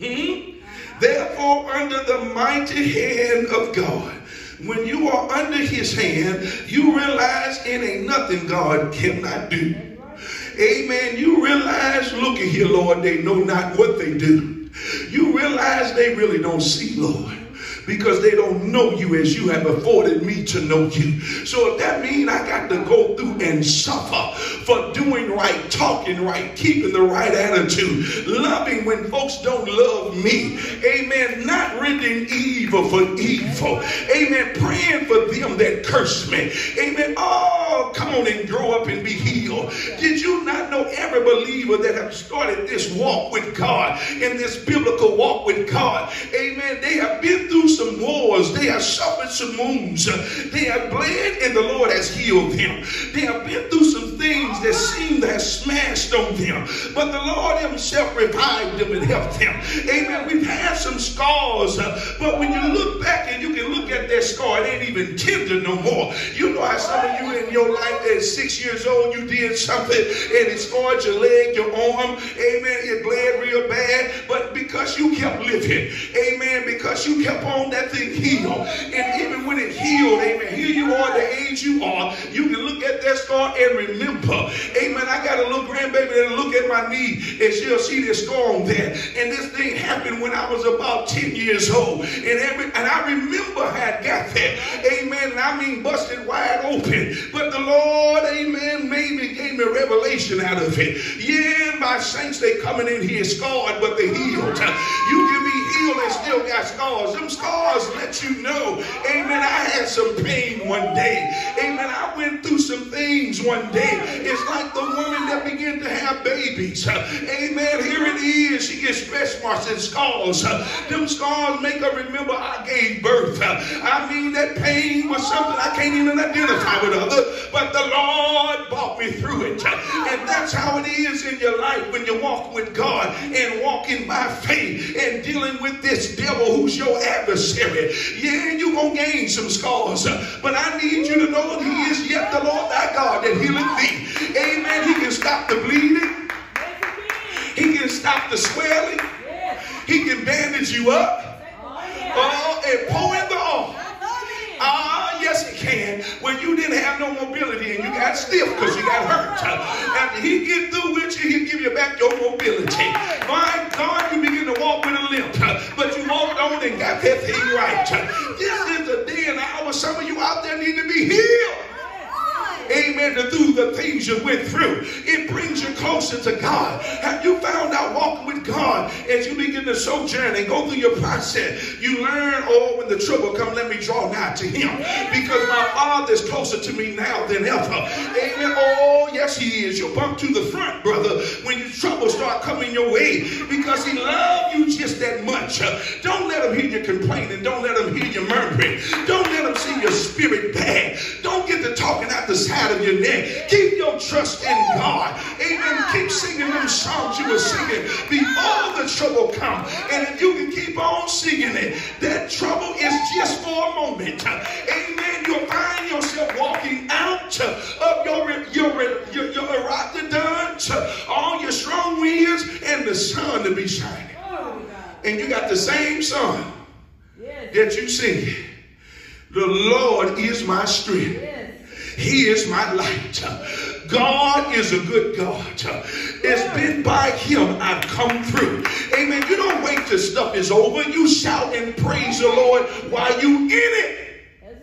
Hmm? Therefore, under the mighty hand of God. When you are under his hand, you realize it ain't nothing God cannot do. Amen. You realize, look at here, Lord, they know not what they do. You realize they really don't see, Lord because they don't know you as you have afforded me to know you. So if that means I got to go through and suffer for doing right, talking right, keeping the right attitude, loving when folks don't love me, amen, not rendering evil for evil, amen, praying for them that curse me, amen. Oh, come on and grow up and be healed. Did you not know every believer that have started this walk with God in this biblical walk with God, amen, they have been through some wars. They have suffered some wounds. They have bled and the Lord has healed them. They have been through some things that seem to have smashed on them. But the Lord himself revived them and helped them. Amen. We've had some scars. Uh, but when you look back and you can look at that scar, it ain't even tender no more. You know how some of you in your life at six years old, you did something and it scarred your leg, your arm. Amen. It bled real bad. But because you kept living. Amen. Because you kept on that thing healed. And even when it healed, amen, here you are, the age you are, you can look at that scar and remember. Amen. I got a little grandbaby that'll look at my knee and she'll see this scar on there. And this thing happened when I was about 10 years old. And every and I remember how it got there. Amen. And I mean busted wide open. But the Lord, amen, maybe gave me revelation out of it. Yeah, my saints, they coming in here scarred, but they healed. You can be healed and still got scars. Them scars scars let you know, amen, I had some pain one day. Amen, I went through some things one day. It's like the woman that began to have babies. Amen, here it is. She gets stretch marks and scars. Them scars make her remember I gave birth. I mean, that pain was something I can't even identify with other, but the Lord brought me through it. And that's how it is in your life when you walk with God and walking by faith and dealing with this devil who's your adversary. Yeah, you're going to gain some scars, but I need you to know that he is yet the Lord thy God that healeth thee. Amen. He can stop the bleeding. He can stop the swelling. He can bandage you up. Oh, and pour in the. Ah, yes, he can. When you didn't have no mobility and you got stiff because you got hurt. After he get through with you, he'll give you back your mobility. My God, you begin to walk with a limp, but on and got that thing right. This is the day and hour some of you out there need to be healed amen, to through the things you went through. It brings you closer to God. Have you found out walking with God as you begin to sojourn and go through your process? You learn, oh, when the trouble comes, let me draw nigh to Him because my Father is closer to me now than ever. Amen. Oh, yes, He is. You bump to the front, brother, when your trouble start coming your way because He loves you just that much. Don't let Him hear you complaining. Don't let Him hear you murmuring. Don't let Him see your spirit bad. Don't get to talking out the side of your neck. Keep your trust in God. Amen. Keep singing them songs you were singing before the trouble come. And if you can keep on singing it, that trouble is just for a moment. Amen. You'll find yourself walking out of your your your, your Erottodon, all your strong winds, and the sun to be shining. And you got the same sun that you sing. The Lord is my strength. He is my light. God is a good God. It's been by him I've come through. Amen. You don't wait till stuff is over. You shout and praise the Lord while you in it.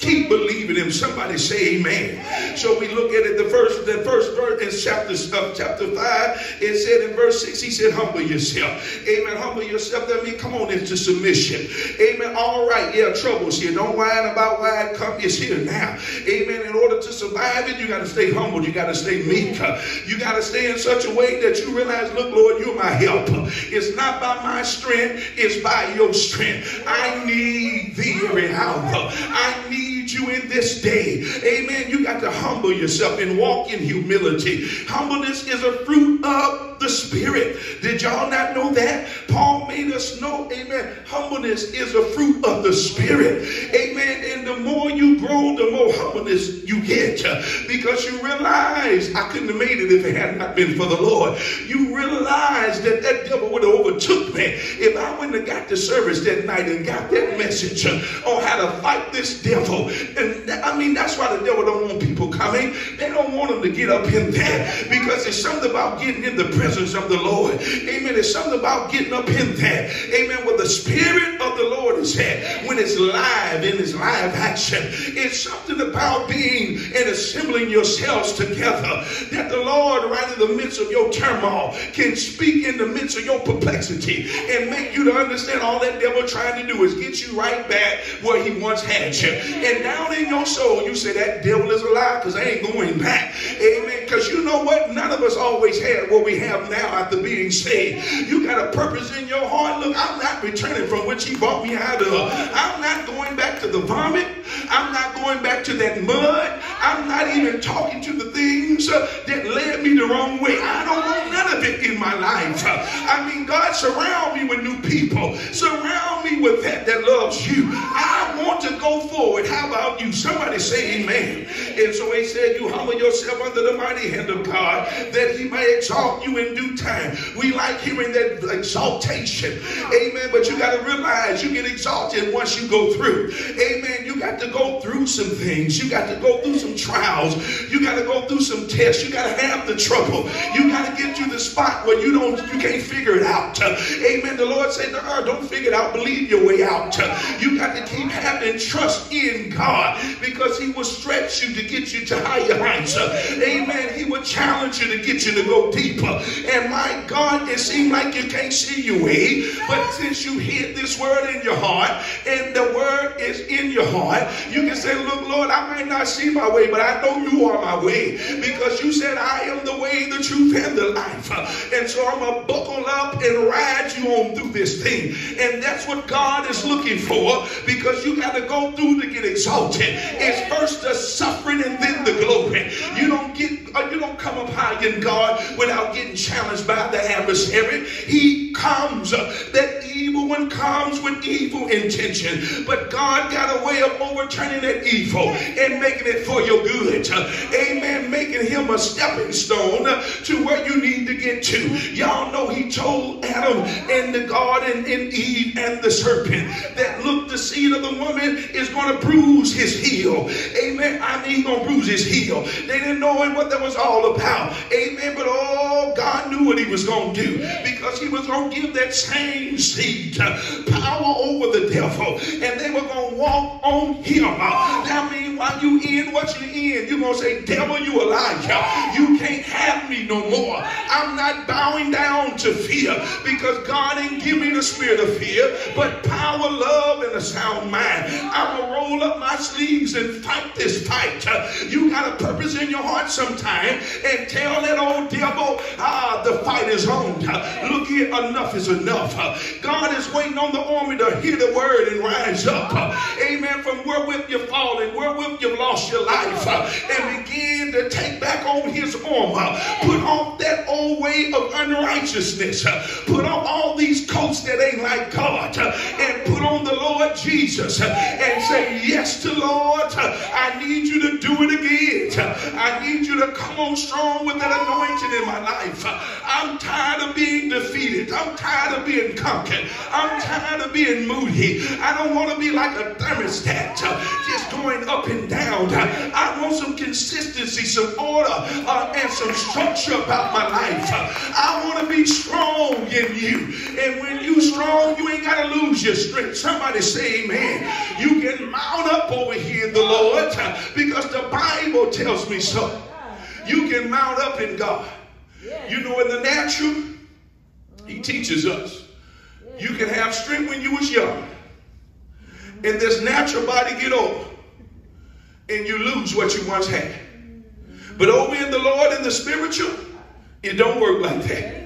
Keep believing him. Somebody say amen. So we look at it, the first, the first verse in chapter, uh, chapter 5, it said in verse 6, he said, humble yourself. Amen. Humble yourself. That means come on into submission. Amen. All right. Yeah, trouble's here. Don't whine about why it come. It's here now. Amen. In order to survive it, you got to stay humble. You got to stay meek. You got to stay in such a way that you realize, look, Lord, you're my help. It's not by my strength. It's by your strength. I need thee every hour. I need you in this day. Amen. You got to humble yourself and walk in humility. Humbleness is a fruit of the Spirit. Did y'all not know that? Paul made us know, amen, humbleness is a fruit of the Spirit. Amen. And the more you grow, the more humbleness you get because you realize I couldn't have made it if it had not been for the Lord. You realize that that devil would have overtook me if I wouldn't have got the service that night and got that message uh, on how to fight this devil. And I mean, that's why the devil don't want people coming. They don't want them to get up in there because it's something about getting in the presence of the Lord. Amen. It's something about getting up in there. Amen. Where the Spirit of the Lord is at, when it's live in its live action, it's something about being and yourselves together that the Lord, right in the midst of your turmoil, can speak in the midst of your perplexity and make you to understand all that devil trying to do is get you right back where he once had you. And down in your soul, you say that devil is alive because I ain't going back. Amen. Because you know what? None of us always had what we have now after being saved. You got a purpose in your heart. Look, I'm not returning from which he brought me out of. I'm not going back to the vomit. I'm not going back to that mud. I'm not even talking to the things uh, that led me the wrong way. I don't want none of it in my life. I mean, God, surround me with new people. Surround me with that that loves you. I want to go forward. How about you? Somebody say amen. And so he said, You humble yourself under the mighty hand of God that he may exalt you in due time. We like hearing that exaltation. Amen. But you got to realize you get exalted once you go through. Amen. You got to go through some things. You got to go through some trials. You got to go through some tests. You got to have the trouble. You got to get to the spot where you don't, you can't figure it out. Amen. The Lord said her, Don't figure it out. Believe your way out. You got to keep having trust in God because He will stretch you to get you to higher heights. Amen. He will challenge you to get you to go deeper. And my God, it seems like you can't see your way, but since you hid this word in your heart and the word is in your heart, you can say, Look, Lord, I might not see my way, but I know you are my way because you said, I am the way, the truth, and the life. And so I'm going to buckle up and ride you on through this thing. And that's what God is looking for because you got to go through to get exalted. It's first the suffering and then the glory. You don't get, you don't come up high in God without getting challenged by the adversary. He comes, uh, that evil one comes with evil intention. But God got a way of overturning that evil and making it for your good. Uh, amen. Making him a stepping stone to where you need to get to. Y'all know he told Adam and the garden and Eve and the serpent that look, the seed of the woman is going to bruise his heel. Amen. I mean, he's going to bruise his heel. They didn't know what that was all about. Amen. But oh, God knew what he was going to do because he was going to give that same seed uh, power over the devil and they were going to walk on him. Uh, that means while you in what you in, you're going to say, devil, you a liar. You can't have me no more. I'm not bowing down to fear because God ain't give me the spirit of fear, but power, love, and a sound mind. I'm going to roll up my sleeves and fight this fight. Uh, you got a purpose in your heart sometime and tell that old devil, ah, the fight is on. Look here, enough is enough. God is waiting on the army to hear the word and rise up. Amen. From wherewith you've fallen, wherewith you've lost your life, and begin to take back on his armor. Put off that old way of unrighteousness. Put off all these coats that ain't like God and put on the Lord Jesus and say yes to Lord. I need you to do it again. I need you to come on strong with that anointing in my life. I'm tired of being defeated. I'm tired of being conquered. I'm tired of being moody. I don't want to be like a thermostat just going up and down. I want some consistency, some order, uh, and some structure about my life. I want to be strong in you. And when you strong, you ain't got to lose your strength. Somebody say amen. You can mount up over here in the Lord because the Bible tells me so. You can mount up in God. You know, in the natural, he mm-hmm. teaches us. You can have strength when you was young. Mm-hmm. And this natural body get old. And you lose what you once had. Mm-hmm. But over in the Lord in the spiritual, it don't work like that.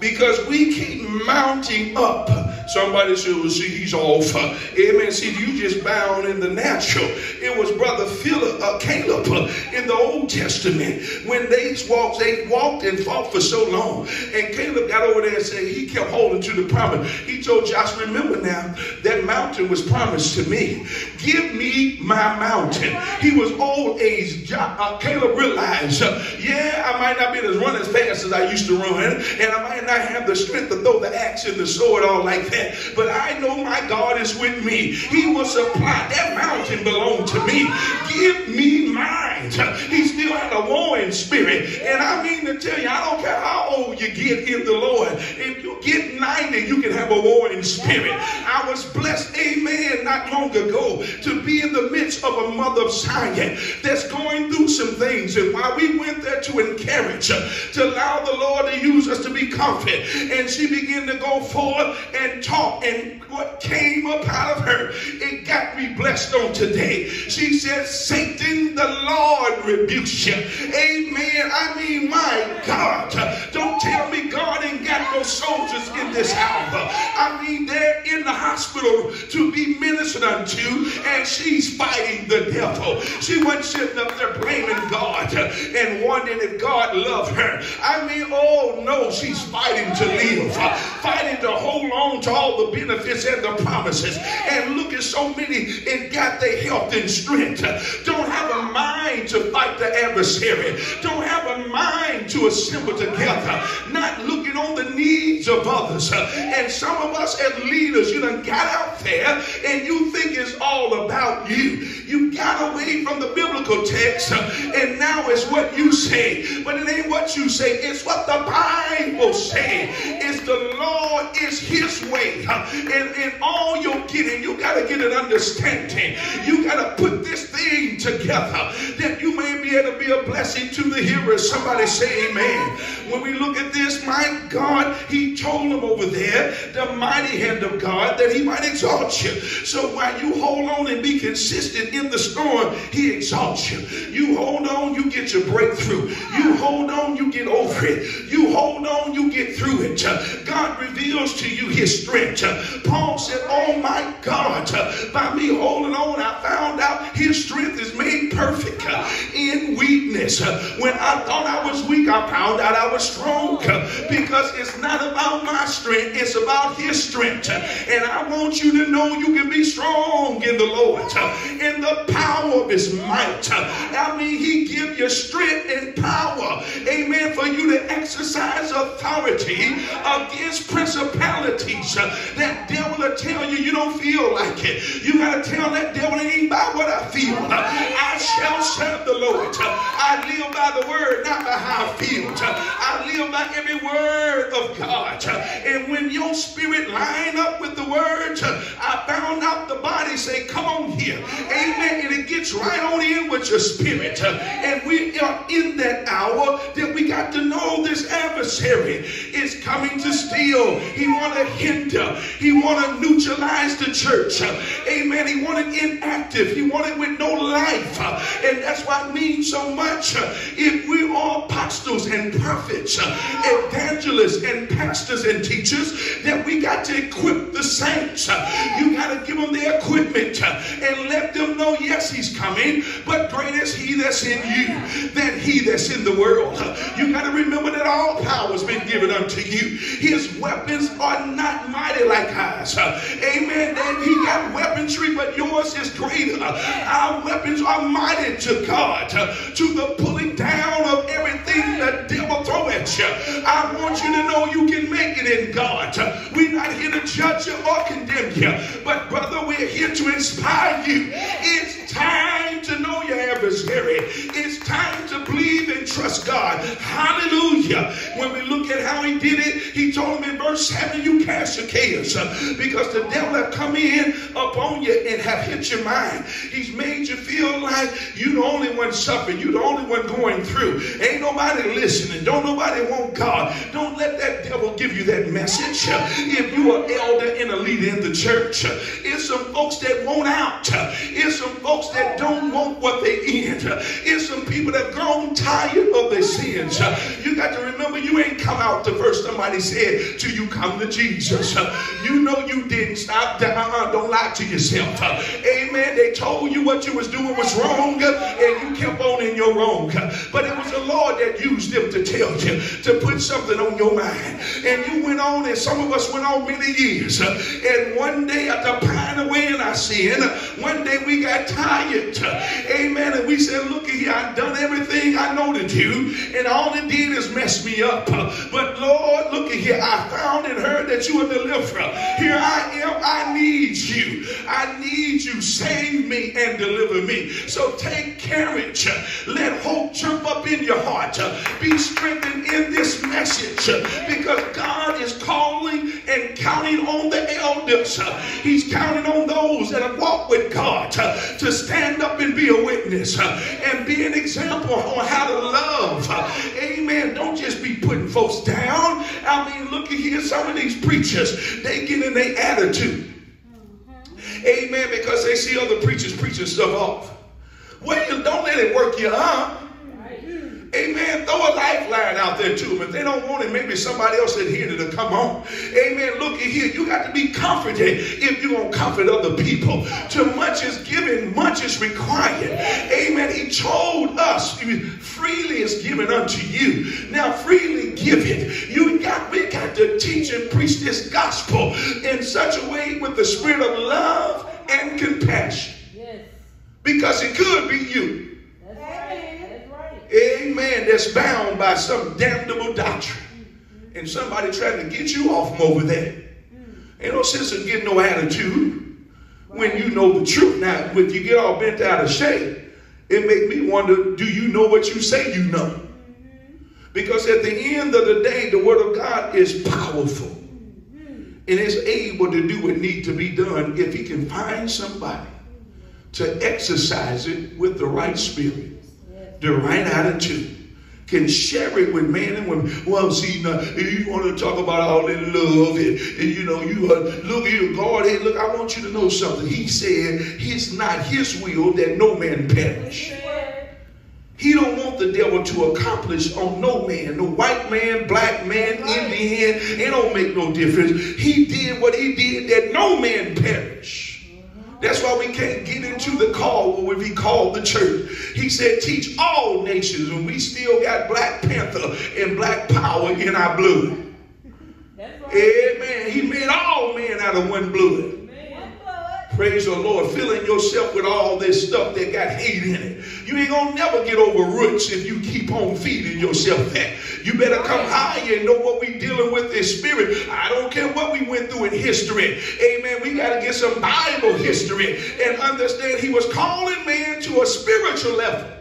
Because we keep mounting up. Somebody said, well, see, he's off. Amen. See, you just bound in the natural. It was brother Philip, uh, Caleb uh, in the Old Testament. When they walked, they walked and fought for so long. And Caleb got over there and said, he kept holding to the promise. He told Josh, remember now, that mountain was promised to me. Give me my mountain. He was old age. Uh, Caleb realized, uh, yeah, I might not be as run as fast as I used to run, and I might not have the strength to throw the axe and the sword all like that. But I know my God is with me. He will supply. That mountain belonged to me. Give me mine. He still had a warring spirit. And I mean to tell you, I don't care how old you get in the Lord. If you get 90, you can have a warring spirit. I was blessed, amen, not long ago to be in the midst of a mother of Zion that's going through some things. And while we went there to encourage her, to allow the Lord to use us to be confident, and she began to go forward and And what came up out of her, it got me blessed on today. She said, Satan, the Lord rebukes you. Amen. I mean, my God, don't tell me God ain't got no soldiers in this hour. I mean, they're in the hospital to be ministered unto, and she's fighting the devil. She wasn't sitting up there blaming God and wondering if God loved her. I mean, oh no, she's fighting to live, fighting to hold on to all the benefits and the promises. And look at so many and got their health and strength. Don't have a mind to fight the adversary. Don't have a mind to assemble together. Not looking on the needs of others. And some of us as leaders, you done got out there and you think it's all about you. You got away from the biblical text and now it's what you say. But it ain't what you say, it's what the Bible say. It's the Lord is his way. And in all you're getting, you got to get an understanding. You got to put this thing together that you may be able to be a blessing to the hearers. Somebody say amen. When we look at this, my God, he told them over there, the mighty hand of God, that he might exalt you. So while you hold on and be consistent in the storm, he exalts you. You hold on, you get your breakthrough. You hold on, you get over it. You hold on, you get through it. God reveals to you his strength. Paul said, Oh my God, by me holding on, I found out his strength is made perfect in weakness. When I thought I was weak, I found out I was strong because it's not about my strength, it's about his strength. And I want you to know you can be strong in the Lord, in the power of his might. I mean, he give you strength and power, amen, for you to exercise authority against principalities. That devil will tell you you don't feel like it. You got to tell that devil it ain't by what I feel. I shall serve the Lord. I live by the word, not by how I feel. I live by every word of God. And when your spirit line up with the word, I found out the body say, come on here. Amen. And it gets right on in with your spirit. And we are in that hour that we got to know this adversary is coming to steal. He want to hinder. He want to neutralize the church. Amen. He wanted inactive. He wanted with no life. And that's why it means so much. If we are apostles and prophets, evangelists and pastors and teachers, that we got to equip the saints. You got to give them the equipment and let them know, yes, he's coming, but great is he that's in you than he that's in the world. You got to remember that all power has been given unto you. His weapons are not mighty like ours. Amen. And he got weaponry, but yours is greater. Our weapons are mighty to God, to the pulling down of everything the devil throw at you. I want you to know you can make it in God. We're not here to judge you or condemn you, but brother, we're here to inspire you. It's time to know your adversary. It's time to believe and trust God. Hallelujah. When we look at how he did it, he told him in verse 7, you cast your cares uh, because the devil have come in upon you and have hit your mind. He's made you feel like you the only one suffering. You the only one going through. Ain't nobody listening. Don't nobody want God. Don't let that devil give you that message. If you are elder and a leader in the church, it's some folks that want out. It's some folks that don't want what they in. It's some people that grown tired of their sins. You got to remember you ain't come out the first somebody said till you come to Jesus. You know you didn't stop. Uh-uh, don't lie to yourself. Amen. They told you what you was doing was wrong and you kept on in your wrong. But it was the Lord that used them to tell you to put something on your mind. And you went on and some of us went on many years. And one day after pining away in our sin, one day we got tired. Amen. And we said, look at here, I've done everything I know to do. And all it did is mess me up. But Lord, look at here. I found and heard that you are deliverer. Here I am. I need you. I need you. Save me and deliver me. So take courage. Let hope jump up in your heart. Be strengthened in this message because God is calling and counting on the elders. He's counting on those that have walked with God to stand up and be a witness and be an example on how to love. Amen. Don't just be putting folks down. I mean, look at here, some of these preachers, they get in their attitude. Mm-hmm. Amen. Because they see other preachers preaching stuff off. Well, you don't let it work you up. Amen. Throw a lifeline out there to them. If they don't want it, maybe somebody else in here to come on. Amen. Look at here. You got to be comforted if you're going to comfort other people. Too much is given, much is required. Amen. He told us freely is given unto you. Now freely give it. You got we got to teach and preach this gospel in such a way with the spirit of love and compassion. Yes. Because it could be you. Amen. That's bound by some damnable doctrine. And somebody trying to get you off from over there. Ain't no sense in getting no attitude. when you know the truth. Now, when you get all bent out of shape, it make me wonder, do you know what you say you know? Because at the end of the day, the word of God is powerful. And is able to do what need to be done if he can find somebody to exercise it with the right spirit, the right attitude can share it with men and women. Well, see, now, you want to talk about all that love and, and you know, you uh, look here, God, hey, look, I want you to know something. He said it's not his will that no man perish. He don't want the devil to accomplish on no man, no white man, black man, Indian. It don't make no difference. He did what he did that no man perish. That's why we can't get into the call when we called the church. He said, teach all nations, and we still got Black Panther and black power in our blood. Amen. He made all men out of one blood. Praise the Lord. Filling yourself with all this stuff that got hate in it. You ain't gonna never get over roots if you keep on feeding yourself that. You better come higher and know what we dealing with this spirit. I don't care what we went through in history. Amen. We got to get some Bible history and understand he was calling man to a spiritual level.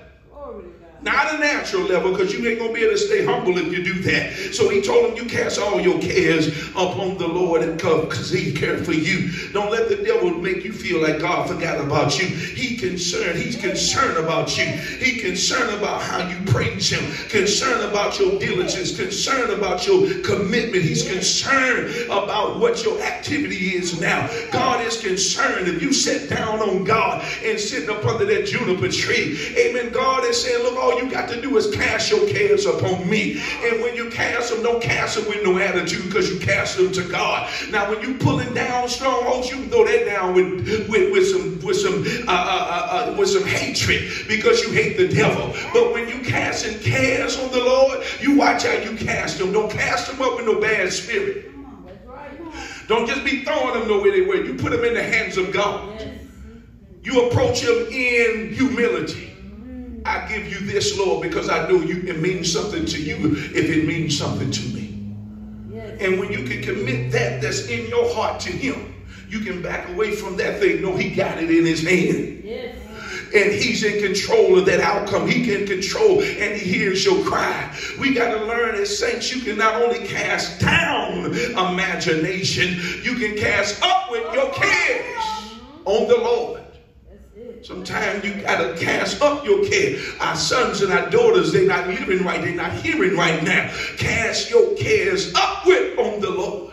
Not a natural level, because you ain't going to be able to stay humble if you do that. So he told him, You cast all your cares upon the Lord and come because he cared for you. Don't let the devil make you feel like God forgot about you. He concerned. He's concerned about you. He concerned about how you praise him, concerned about your diligence, concerned about your commitment. He's concerned about what your activity is now. God is concerned if you sit down on God and sitting up under that juniper tree. Amen. God is saying, Look, all you got to do is cast your cares upon me. And when you cast them, don't cast them with no attitude because you cast them to God. Now, when you pulling down strongholds, you can throw that down with, with, with some with some uh, uh, uh, with some hatred because you hate the devil. But when you cast casting cares on the Lord, you watch how you cast them. Don't cast them up with no bad spirit. Don't just be throwing them nowhere. They were. You put them in the hands of God. You approach them in humility. I give you this, Lord, because I know you it means something to you if it means something to me. Yes. And when you can commit that that's in your heart to him, you can back away from that thing. No, he got it in his hand. Yes. And he's in control of that outcome. He can control and he hears your cry. We got to learn as saints, you can not only cast down imagination, you can cast up with your cares on the Lord. Sometimes you gotta cast up your care. Our sons and our daughters, they're not living right, they're not hearing right now. Cast your cares upward on the Lord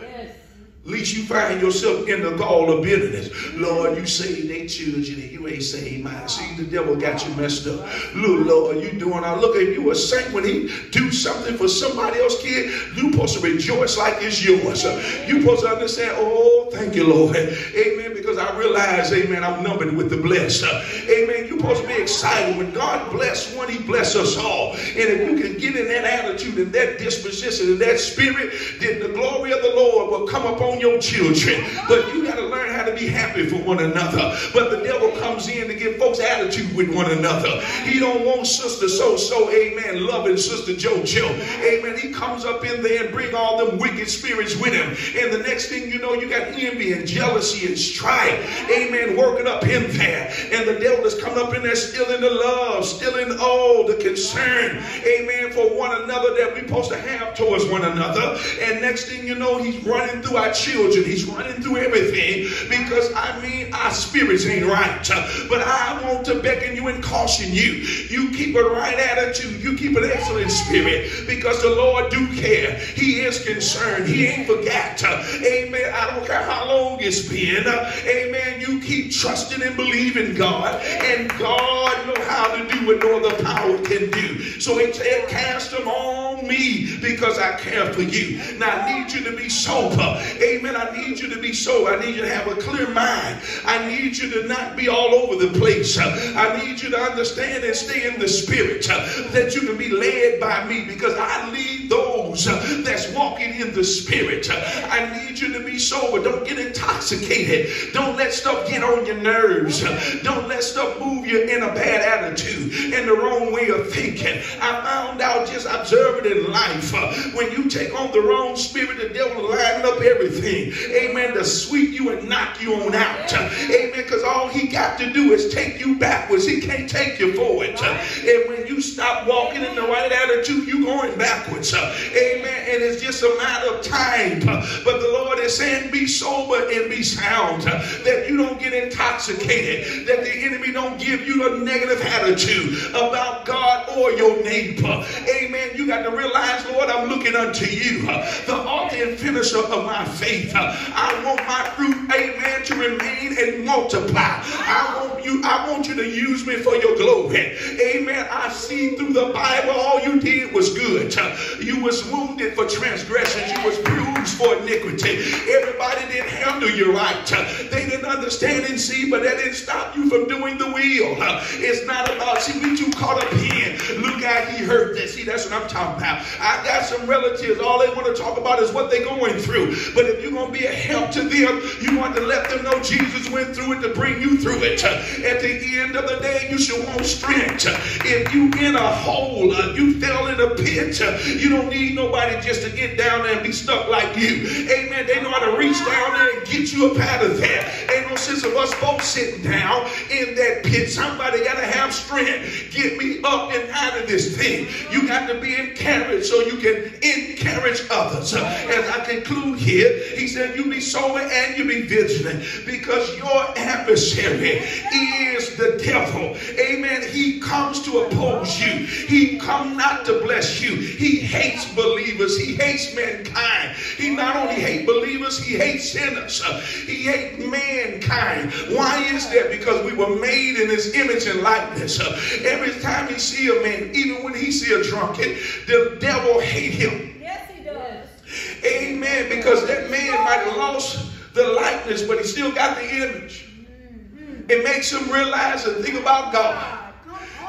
least you find yourself in the gall of bitterness. Lord, you saved their children and you ain't saved mine. See, the devil got you messed up. Look, Lord, you doing I look at you a he do something for somebody else, kid. You supposed to rejoice like it's yours. You supposed to understand, oh, thank you, Lord. Amen. Because I realize, amen, I'm numbered with the blessed. Amen. You supposed to be excited. When God bless one, he bless us all. And if you can get in that attitude and that disposition and that spirit, then the glory of the Lord will come upon on your children. But you got to learn how to be happy for one another. But the devil comes in to get folks' attitude with one another. He don't want sister so so, amen, loving sister JoJo. Amen. He comes up in there and bring all them wicked spirits with him. And the next thing you know, you got envy and jealousy and strife. Amen. Working up in there. And the devil is coming up in there stealing the love, stealing all the concern. Amen. For one another that we're supposed to have towards one another. And next thing you know, he's running through our children. He's running through everything because I mean our spirits ain't right. But I want to beckon you and caution you. You keep a right attitude. You keep an excellent spirit because the Lord do care. He is concerned. He ain't forgot. Amen. I don't care how long it's been. Amen. You keep trusting and believing God. And God know how to do what no other power can do. So he said, cast them on me because I care for you. Now I need you to be sober. Amen. Amen. I need you to be sober. I need you to have a clear mind. I need you to not be all over the place. I need you to understand and stay in the spirit that you can be led by me because I lead those that's walking in the spirit. I need you to be sober. Don't get intoxicated. Don't let stuff get on your nerves. Don't let stuff move you in a bad attitude and the wrong way of thinking. I found out just observing in life when you take on the wrong spirit, the devil will line up everything. Amen. To sweep you and knock you on out. Amen. Because all he got to do is take you backwards. He can't take you forward. And when you stop walking in the right attitude, you're going backwards. Amen. And it's just a matter of time. But the Lord is saying, be sober and be sound. That you don't get intoxicated. That the enemy don't give you a negative attitude about God or your neighbor. Amen. You got to realize, Lord, I'm looking unto you, the author and finisher of my faith. I want my fruit, amen, to remain and multiply. I want you, I want you to use me for your glory. Amen. I see through the Bible all you did was good. You was wounded for transgressions. You was bruised for iniquity. Everybody didn't handle you right. They didn't understand and see, but that didn't stop you from doing the will. It's not about, see, we too caught up in. Look how he hurt this. See, that's what I'm talking about. I got some relatives. All they want to talk about is what they're going through. But if you're going to be a help to them, you want to let them know Jesus went through it to bring you through it. At the end of the day, you should want strength. If you in a hole, uh, you fell in a pit, uh, you don't need nobody just to get down there and be stuck like you. Amen. They know how to reach down there and get you up out of there. Sense of us both sitting down in that pit. Somebody got to have strength. Get me up and out of this thing. You got to be encouraged so you can encourage others. As I conclude here, he said, You be sober and you be vigilant because your adversary is the devil. Amen. He comes to oppose you, he come not to bless you. He hates believers, he hates mankind. He not only hates believers, he hates sinners. He hates mankind. Why is that? Because we were made in his image and likeness. Every time he see a man, even when he see a drunkard, the devil hate him. Yes, he does. Amen. Because that man might have lost the likeness, but he still got the image. Mm-hmm. It makes him realize and think about God. Ah,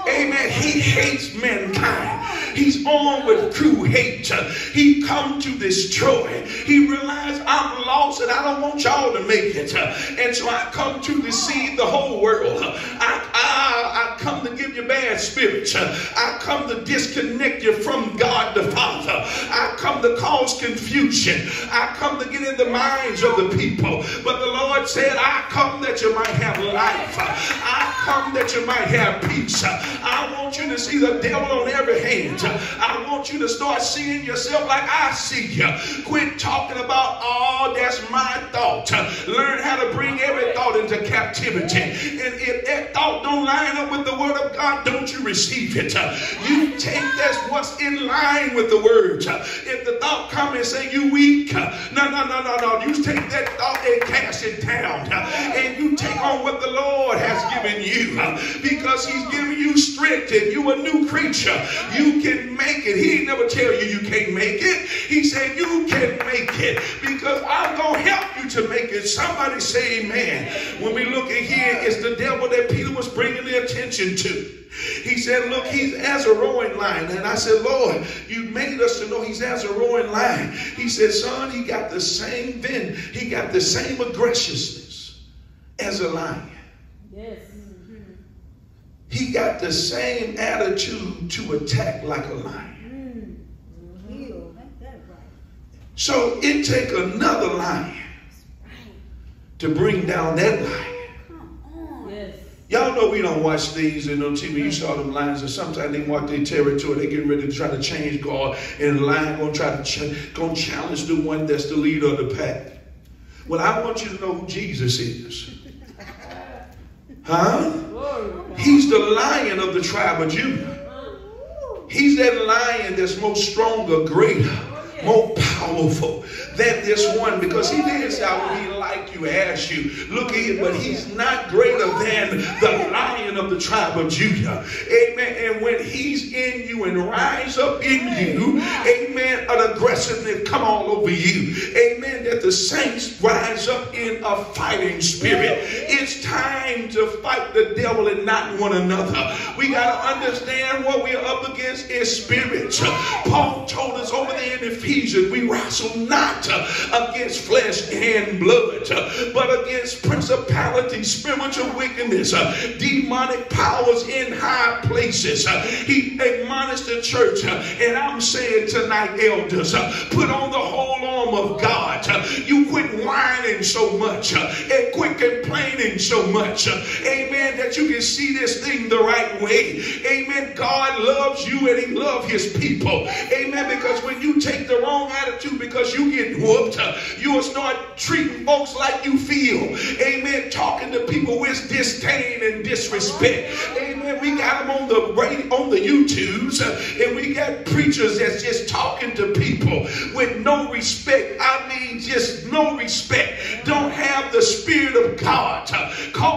Amen. He hates mankind. He's on with true hate. He come to destroy. He realized I'm lost and I don't want y'all to make it. And so I come to deceive the whole world. I, I, I come to give you bad spirits. I come to disconnect you from God the Father. I come to cause confusion. I come to get in the minds of the people. But the Lord said, I come that you might have life. I come that you might have peace. I want you to see the devil on every hand. I want you to start seeing yourself like I see you. Quit talking about, oh, that's my thought. Learn how to bring every thought into captivity. And if that thought don't line up with the word of God, don't you receive it. You take that's what's in line with the word. If the thought come and say you weak, no, no, no, no, no. You take that thought and cast it down. And you take on what the Lord has given you. Because he's giving you strength and you a new creature. You can make it. He never tell you you can't make it. He said you can make it because I'm going to help you to make it. Somebody say amen. When we look at here, it's the devil that Peter was bringing the attention to. He said, look, he's as a roaring lion. And I said, Lord, you made us to know he's as a roaring lion. He said, son, he got the same then. He got the same aggressiveness as a lion. Yes. He got the same attitude to attack like a lion. So it take another lion to bring down that lion. Y'all know we don't watch things and on TV. You saw them lions, and sometimes they mark their territory. They get ready to try to change guard, and the lion gonna try to ch- gonna challenge the one that's the leader of the pack. Well, I want you to know who Jesus is. Huh? He's the lion of the tribe of Judah. He's that lion that's more stronger, greater, oh, more powerful than this one because he did say, I be like you, as you. Look at it, but he's not greater than the lion of the tribe of Judah. Amen. And when he's in you and rise up in you, amen, an aggressiveness come all over you. Amen. That the saints rise up in a fighting spirit. It's time to fight the devil and not one another. We got to understand what we're up against is spirits. Paul told us over there in Ephesians, we wrestle not uh, against flesh and blood, uh, but against principalities, spiritual wickedness, uh, demonic powers in high places. He admonished the church, and I'm saying tonight, elders, put on the whole arm of God. You quit whining so much and quit complaining so much. Amen. That you can see this thing the right way. Amen. God loves you and he loves his people. Amen. Because when you take the wrong attitude because you get whooped, you'll start treating folks like you feel. Amen. Talking to people with disdain and disrespect. Amen. We got them on the on the YouTubes, uh, and we got preachers that's just talking to people with no respect. I mean, just no respect. Don't have the spirit of God. Uh, Calling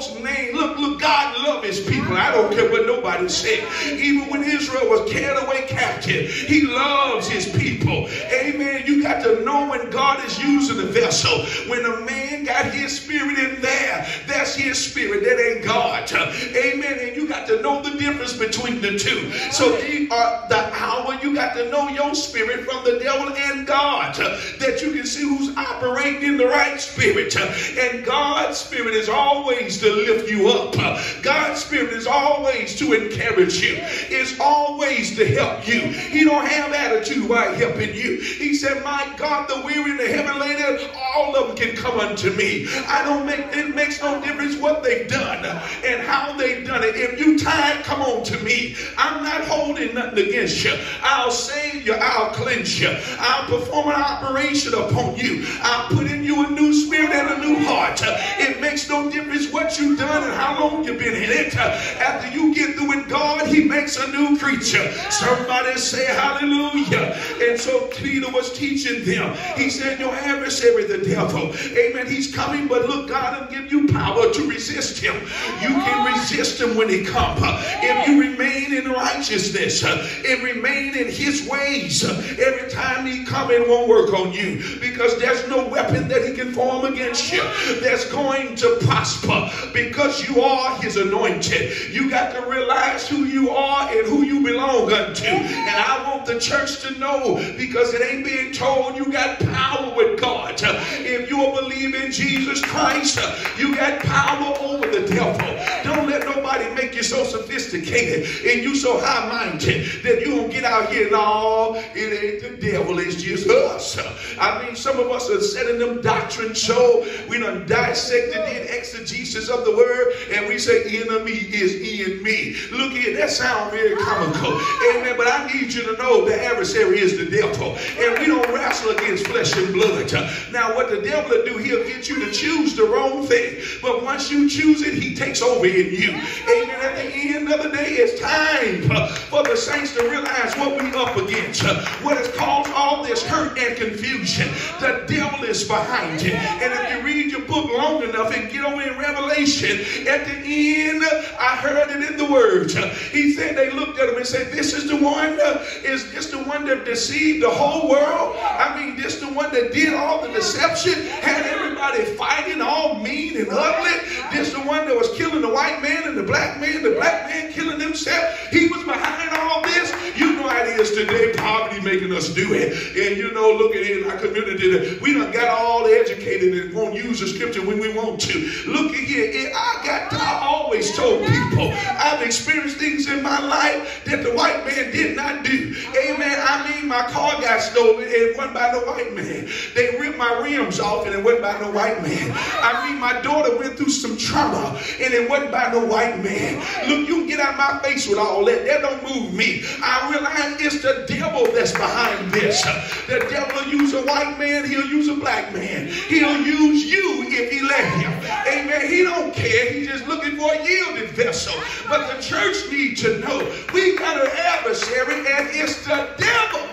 folks name. Look, look, God love his people. I don't care what nobody said. Even when Israel was carried away captive, he loves his people. Amen. You got to know when God is using the vessel. When a man got his spirit in there, that's his spirit. That ain't God. Amen. And you got to know the difference between the two. So the, uh, the hour you got to know your spirit from the devil and God. That you can see who's operating in the right spirit. And God's spirit is always to lift you up. God's spirit is always to encourage you. It's always to help you. He don't have attitude while helping you. He said, My God, the weary and the heavy laden, all of them can come unto me. I don't make it makes no difference what they've done and how they've done it. If you tired, come on to me. I'm not holding nothing against you. I'll save you. I'll cleanse you. I'll perform an operation upon you. I'll put in you a new spirit and a new heart. It makes no difference what you've done and how long you've been in it. After you get through with God, He makes a new creature. Somebody say hallelujah. And so Peter was teaching them. He said, Your adversary, the devil, amen, he's coming, but look, God will give you power to resist him. You can resist him when he comes. If you remain in righteousness and remain in his ways, every time he come, it won't work on you because there's no weapon that he can form against you that's going to prosper because you are his anointed. You got to realize who you are and who you belong unto. And I want the church to know because it ain't being told you got power with God. If you believe in Jesus Christ, you got power over the devil. Don't let nobody make you so sophisticated and you so high-minded that you don't get out here and all it ain't the devil, it's just us. I mean, some of us are setting them doctrine so we done dissected the exegesis of the word and we say enemy is in me. Look here, that sounds very comical. Amen. But I need you to know the adversary is the devil. And we don't wrestle against flesh and blood. Now, what the devil will do, he'll get you to choose the wrong thing. But once you choose it, he takes over in you. Amen. At the end of the day, it's time for the saints to realize what we're up against. What has caused all this hurt and confusion. The devil is behind it. And if you read your book long enough and get over in Revelation, at the end, I heard it in the words. He said they looked at him and said, This is the one, is this the one that deceived the whole world? I mean, this the one that did all the deception, had everybody fighting, all mean and ugly. This the one that was killing the white man and the black man, the black man killing himself. He was behind all this. You know how it is today, poverty making us do it. And you know, look at it in our community. We done got all educated and won't use the scripture when we want to. Look at here. I got I always told people I've experienced things in my life that the white man did not do. Amen. I mean, my car got stolen and it by the white man. They ripped my rims off and it wasn't by no white man. I mean, my daughter went through some trauma and it wasn't by no white man. Look, you can get out my face with all that. That don't move me. I realize it's the devil that's behind this. The devil will use a white man, he'll use a black man. He'll use you if he let him. Amen. He don't care. He's just looking for a yielded vessel. But the church needs to know we got an adversary and it's the devil.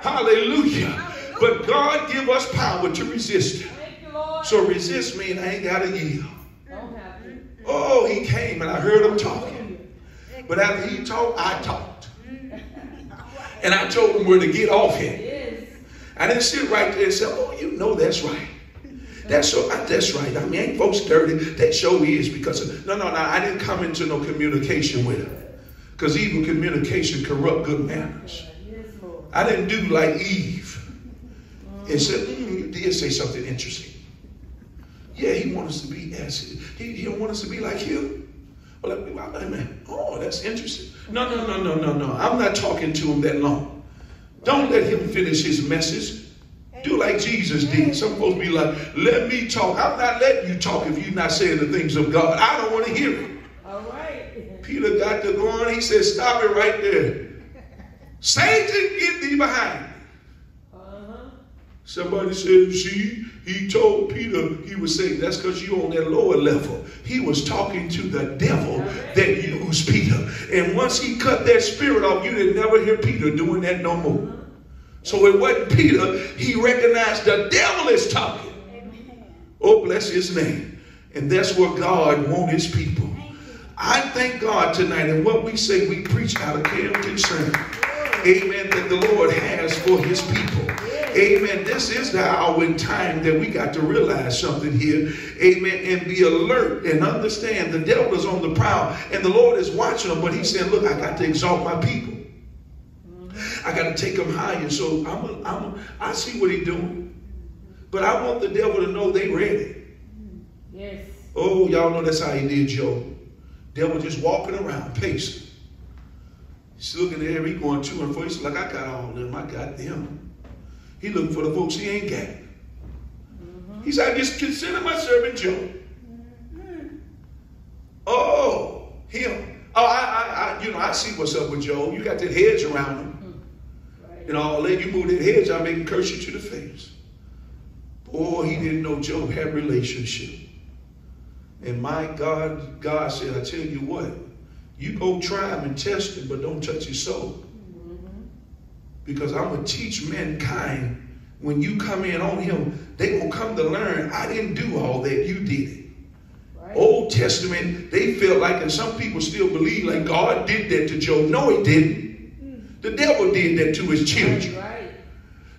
Hallelujah. But God give us power to resist. So resist means I ain't got to yield. Oh, he came and I heard him talking. But after he talked, I talked. And I told him where to get off him. I didn't sit right there and say, oh, you know that's right. That's so that's right. I mean, ain't folks dirty? That show is because of, no, no, no. I didn't come into no communication with him. Because evil communication corrupt good manners. I didn't do like Eve and said, mm, you did say something interesting. Yeah, he wants us to be as he, he don't want us to be like him. Well. Oh, that's interesting. No, no, no, no, no, no. I'm not talking to him that long. Don't let him finish his message. Do like Jesus did. Some folks be like, let me talk. I'm not letting you talk if you're not saying the things of God. I don't want to hear it. All right. Peter got to go on. He said, stop it right there. [laughs] Satan, get thee behind. Somebody said, see, he told Peter he was saying that's because you're on that lower level. He was talking to the devil that used Peter. And once he cut that spirit off, you didn't never hear Peter doing that no more. So it wasn't Peter. He recognized the devil is talking. Oh, bless his name. And that's where God wants his people. I thank God tonight and what we say we preach out of care and concern. Amen. That the Lord has for his people. Amen. This is the hour and time that we got to realize something here. Amen. And be alert and understand the devil is on the prowl and the Lord is watching them. But he's saying, look, I got to exalt my people. I got to take them higher. So I'm, a, I'm a, I see what he's doing. But I want the devil to know they ready. Yes. Oh, y'all know that's how he did Job. Devil just walking around, pacing. He's looking at every going to and fro. He's like, I got all of them. I got them. He looking for the folks he ain't got. He said, I just consider my servant Job. Mm-hmm. Oh, him. Oh, I, I, I, you know, I see what's up with Job. You got that hedge around him. Right. And all let you move that hedge, I make him curse you to the face. Boy, he didn't know Job had relationship. And my God, God said, I tell you what, you go try him and test him, but don't touch his soul. Because I'm going to teach mankind when you come in on him, they will come to learn I didn't do all that, you did it. Right. Old Testament, they felt like, and some people still believe like God did that to Job. No, he didn't. Hmm. The devil did that to his children. Right.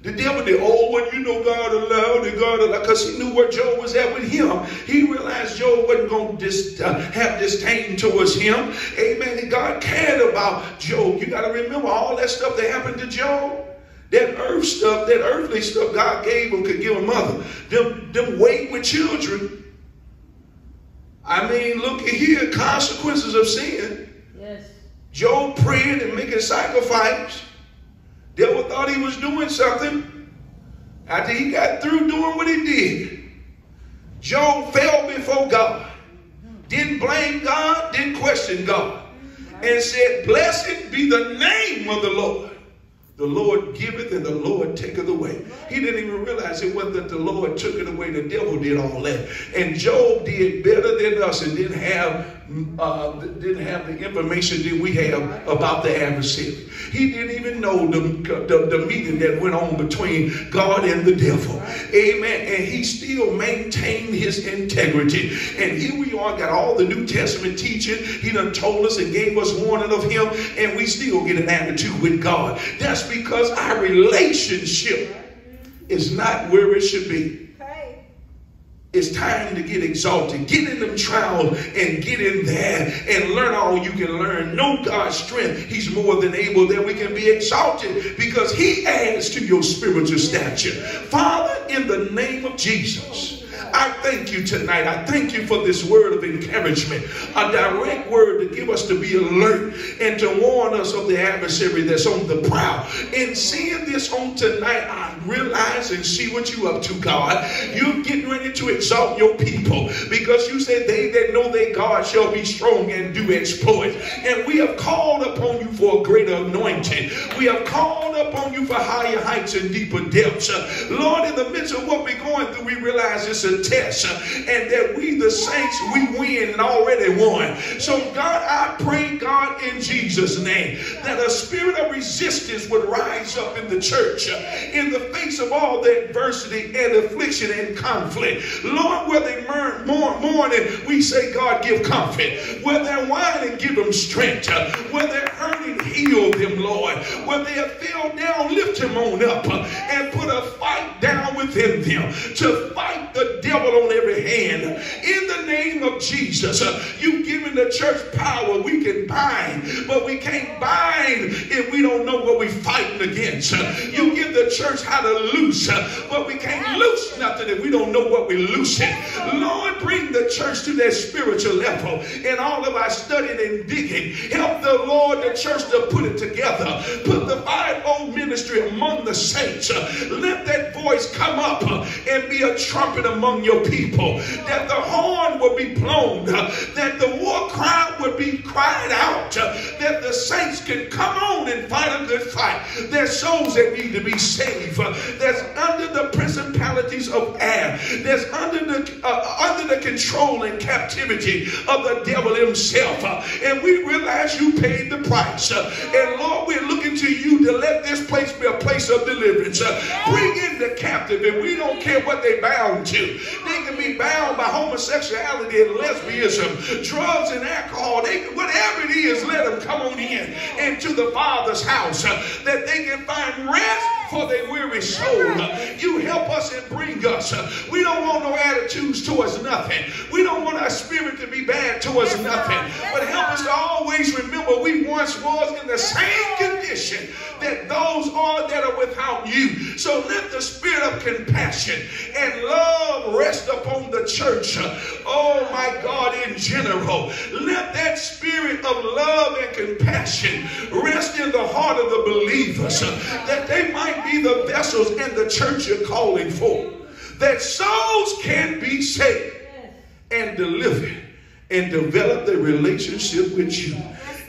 The devil the old one, you know God allowed it, God allowed, because he knew where Job was at with him. He realized Job wasn't going to dis, uh, have disdain towards him. Amen. And God cared about Job. You got to remember all that stuff that happened to Job. That earth stuff, that earthly stuff God gave him could give a mother. Them, them wait with children. I mean, look at here, consequences of sin. Yes. Job praying and making sacrifice. Devil thought he was doing something. After he got through doing what he did, Job fell before God. Didn't blame God, didn't question God. And said, Blessed be the name of the Lord. The Lord giveth and the Lord taketh away. He didn't even realize it wasn't that the Lord took it away. The devil did all that. And Job did better than us and didn't have uh, didn't have the information that we have about the adversary. He didn't even know the, the, the meeting that went on between God and the devil. Amen. And he still maintained his integrity. And here we are, got all the New Testament teaching. He done told us and gave us warning of him, and we still get an attitude with God. That's because our relationship is not where it should be. It's time to get exalted. Get in them trials and get in there and learn all you can learn. Know God's strength. He's more than able that we can be exalted because He adds to your spiritual stature. Father, in the name of Jesus. I thank you tonight. I thank you for this word of encouragement, a direct word to give us to be alert and to warn us of the adversary that's on the prowl. In seeing this on tonight, I realize and see what you're up to, God. You're getting ready to exalt your people because you said they that know their God shall be strong and do exploits. And we have called upon you for a greater anointing. We have called upon you for higher heights and deeper depths. Lord, in the midst of what we're going through, we realize it's a test and that we, the saints, we win and already won. So, God, I pray, God, in Jesus' name, that a spirit of resistance would rise up in the church in the face of all the adversity and affliction and conflict. Lord, where they mourn, mourn, mourning, we say, God, give comfort. Where they're whining, give them strength. Where they're hurting, heal them, Lord. Where they are fell down, lift them on up and put a fight down within them to fight the devil on every hand. In the name of Jesus, uh, you've given the church power. We can bind, but we can't bind if we don't know what we're fighting against. Uh, you give the church how to loose, uh, but we can't loose nothing if we don't know what we're loosing. Lord, bring the church to that spiritual level. In all of our studying and digging, help the Lord, the church, to put it together. Put the five-fold ministry among the saints. Let that voice come up and be a trumpet among your people. That the horn will be blown. Uh, that the war cry would be cried out. Uh, that the saints can come on and fight a good fight. There's souls that need to be saved. Uh, that's under the principalities of air. That's under the uh, under the control and captivity of the devil himself. And we realize you paid the price. And Lord, we're looking to you to let this place be a place of deliverance. Bring in the captive, and we don't care what they're bound to. They can be bound by homosexuality and lesbianism, drugs and alcohol. They, whatever it is, let them come on in into the Father's house uh, that they can find rest for their weary soul. You help us and bring us. We don't want no attitudes towards nothing. We don't want our spirit to be bad towards nothing. But help us to always remember we once was in the same condition that those are that are without you. So let the spirit of compassion and love rest upon the church. Uh, Oh my God, in general. Let that spirit of love and compassion rest in the heart of the believers uh, that they might be the vessels in the church you're calling for. That souls can be saved and delivered and develop their relationship with you.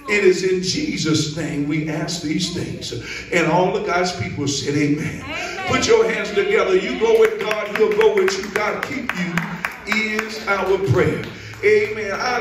It is in Jesus' name we ask these things. And all the God's people said, Amen. Amen. Put your hands together. You go with God, He'll go with you. God keep you is our prayer. Amen. I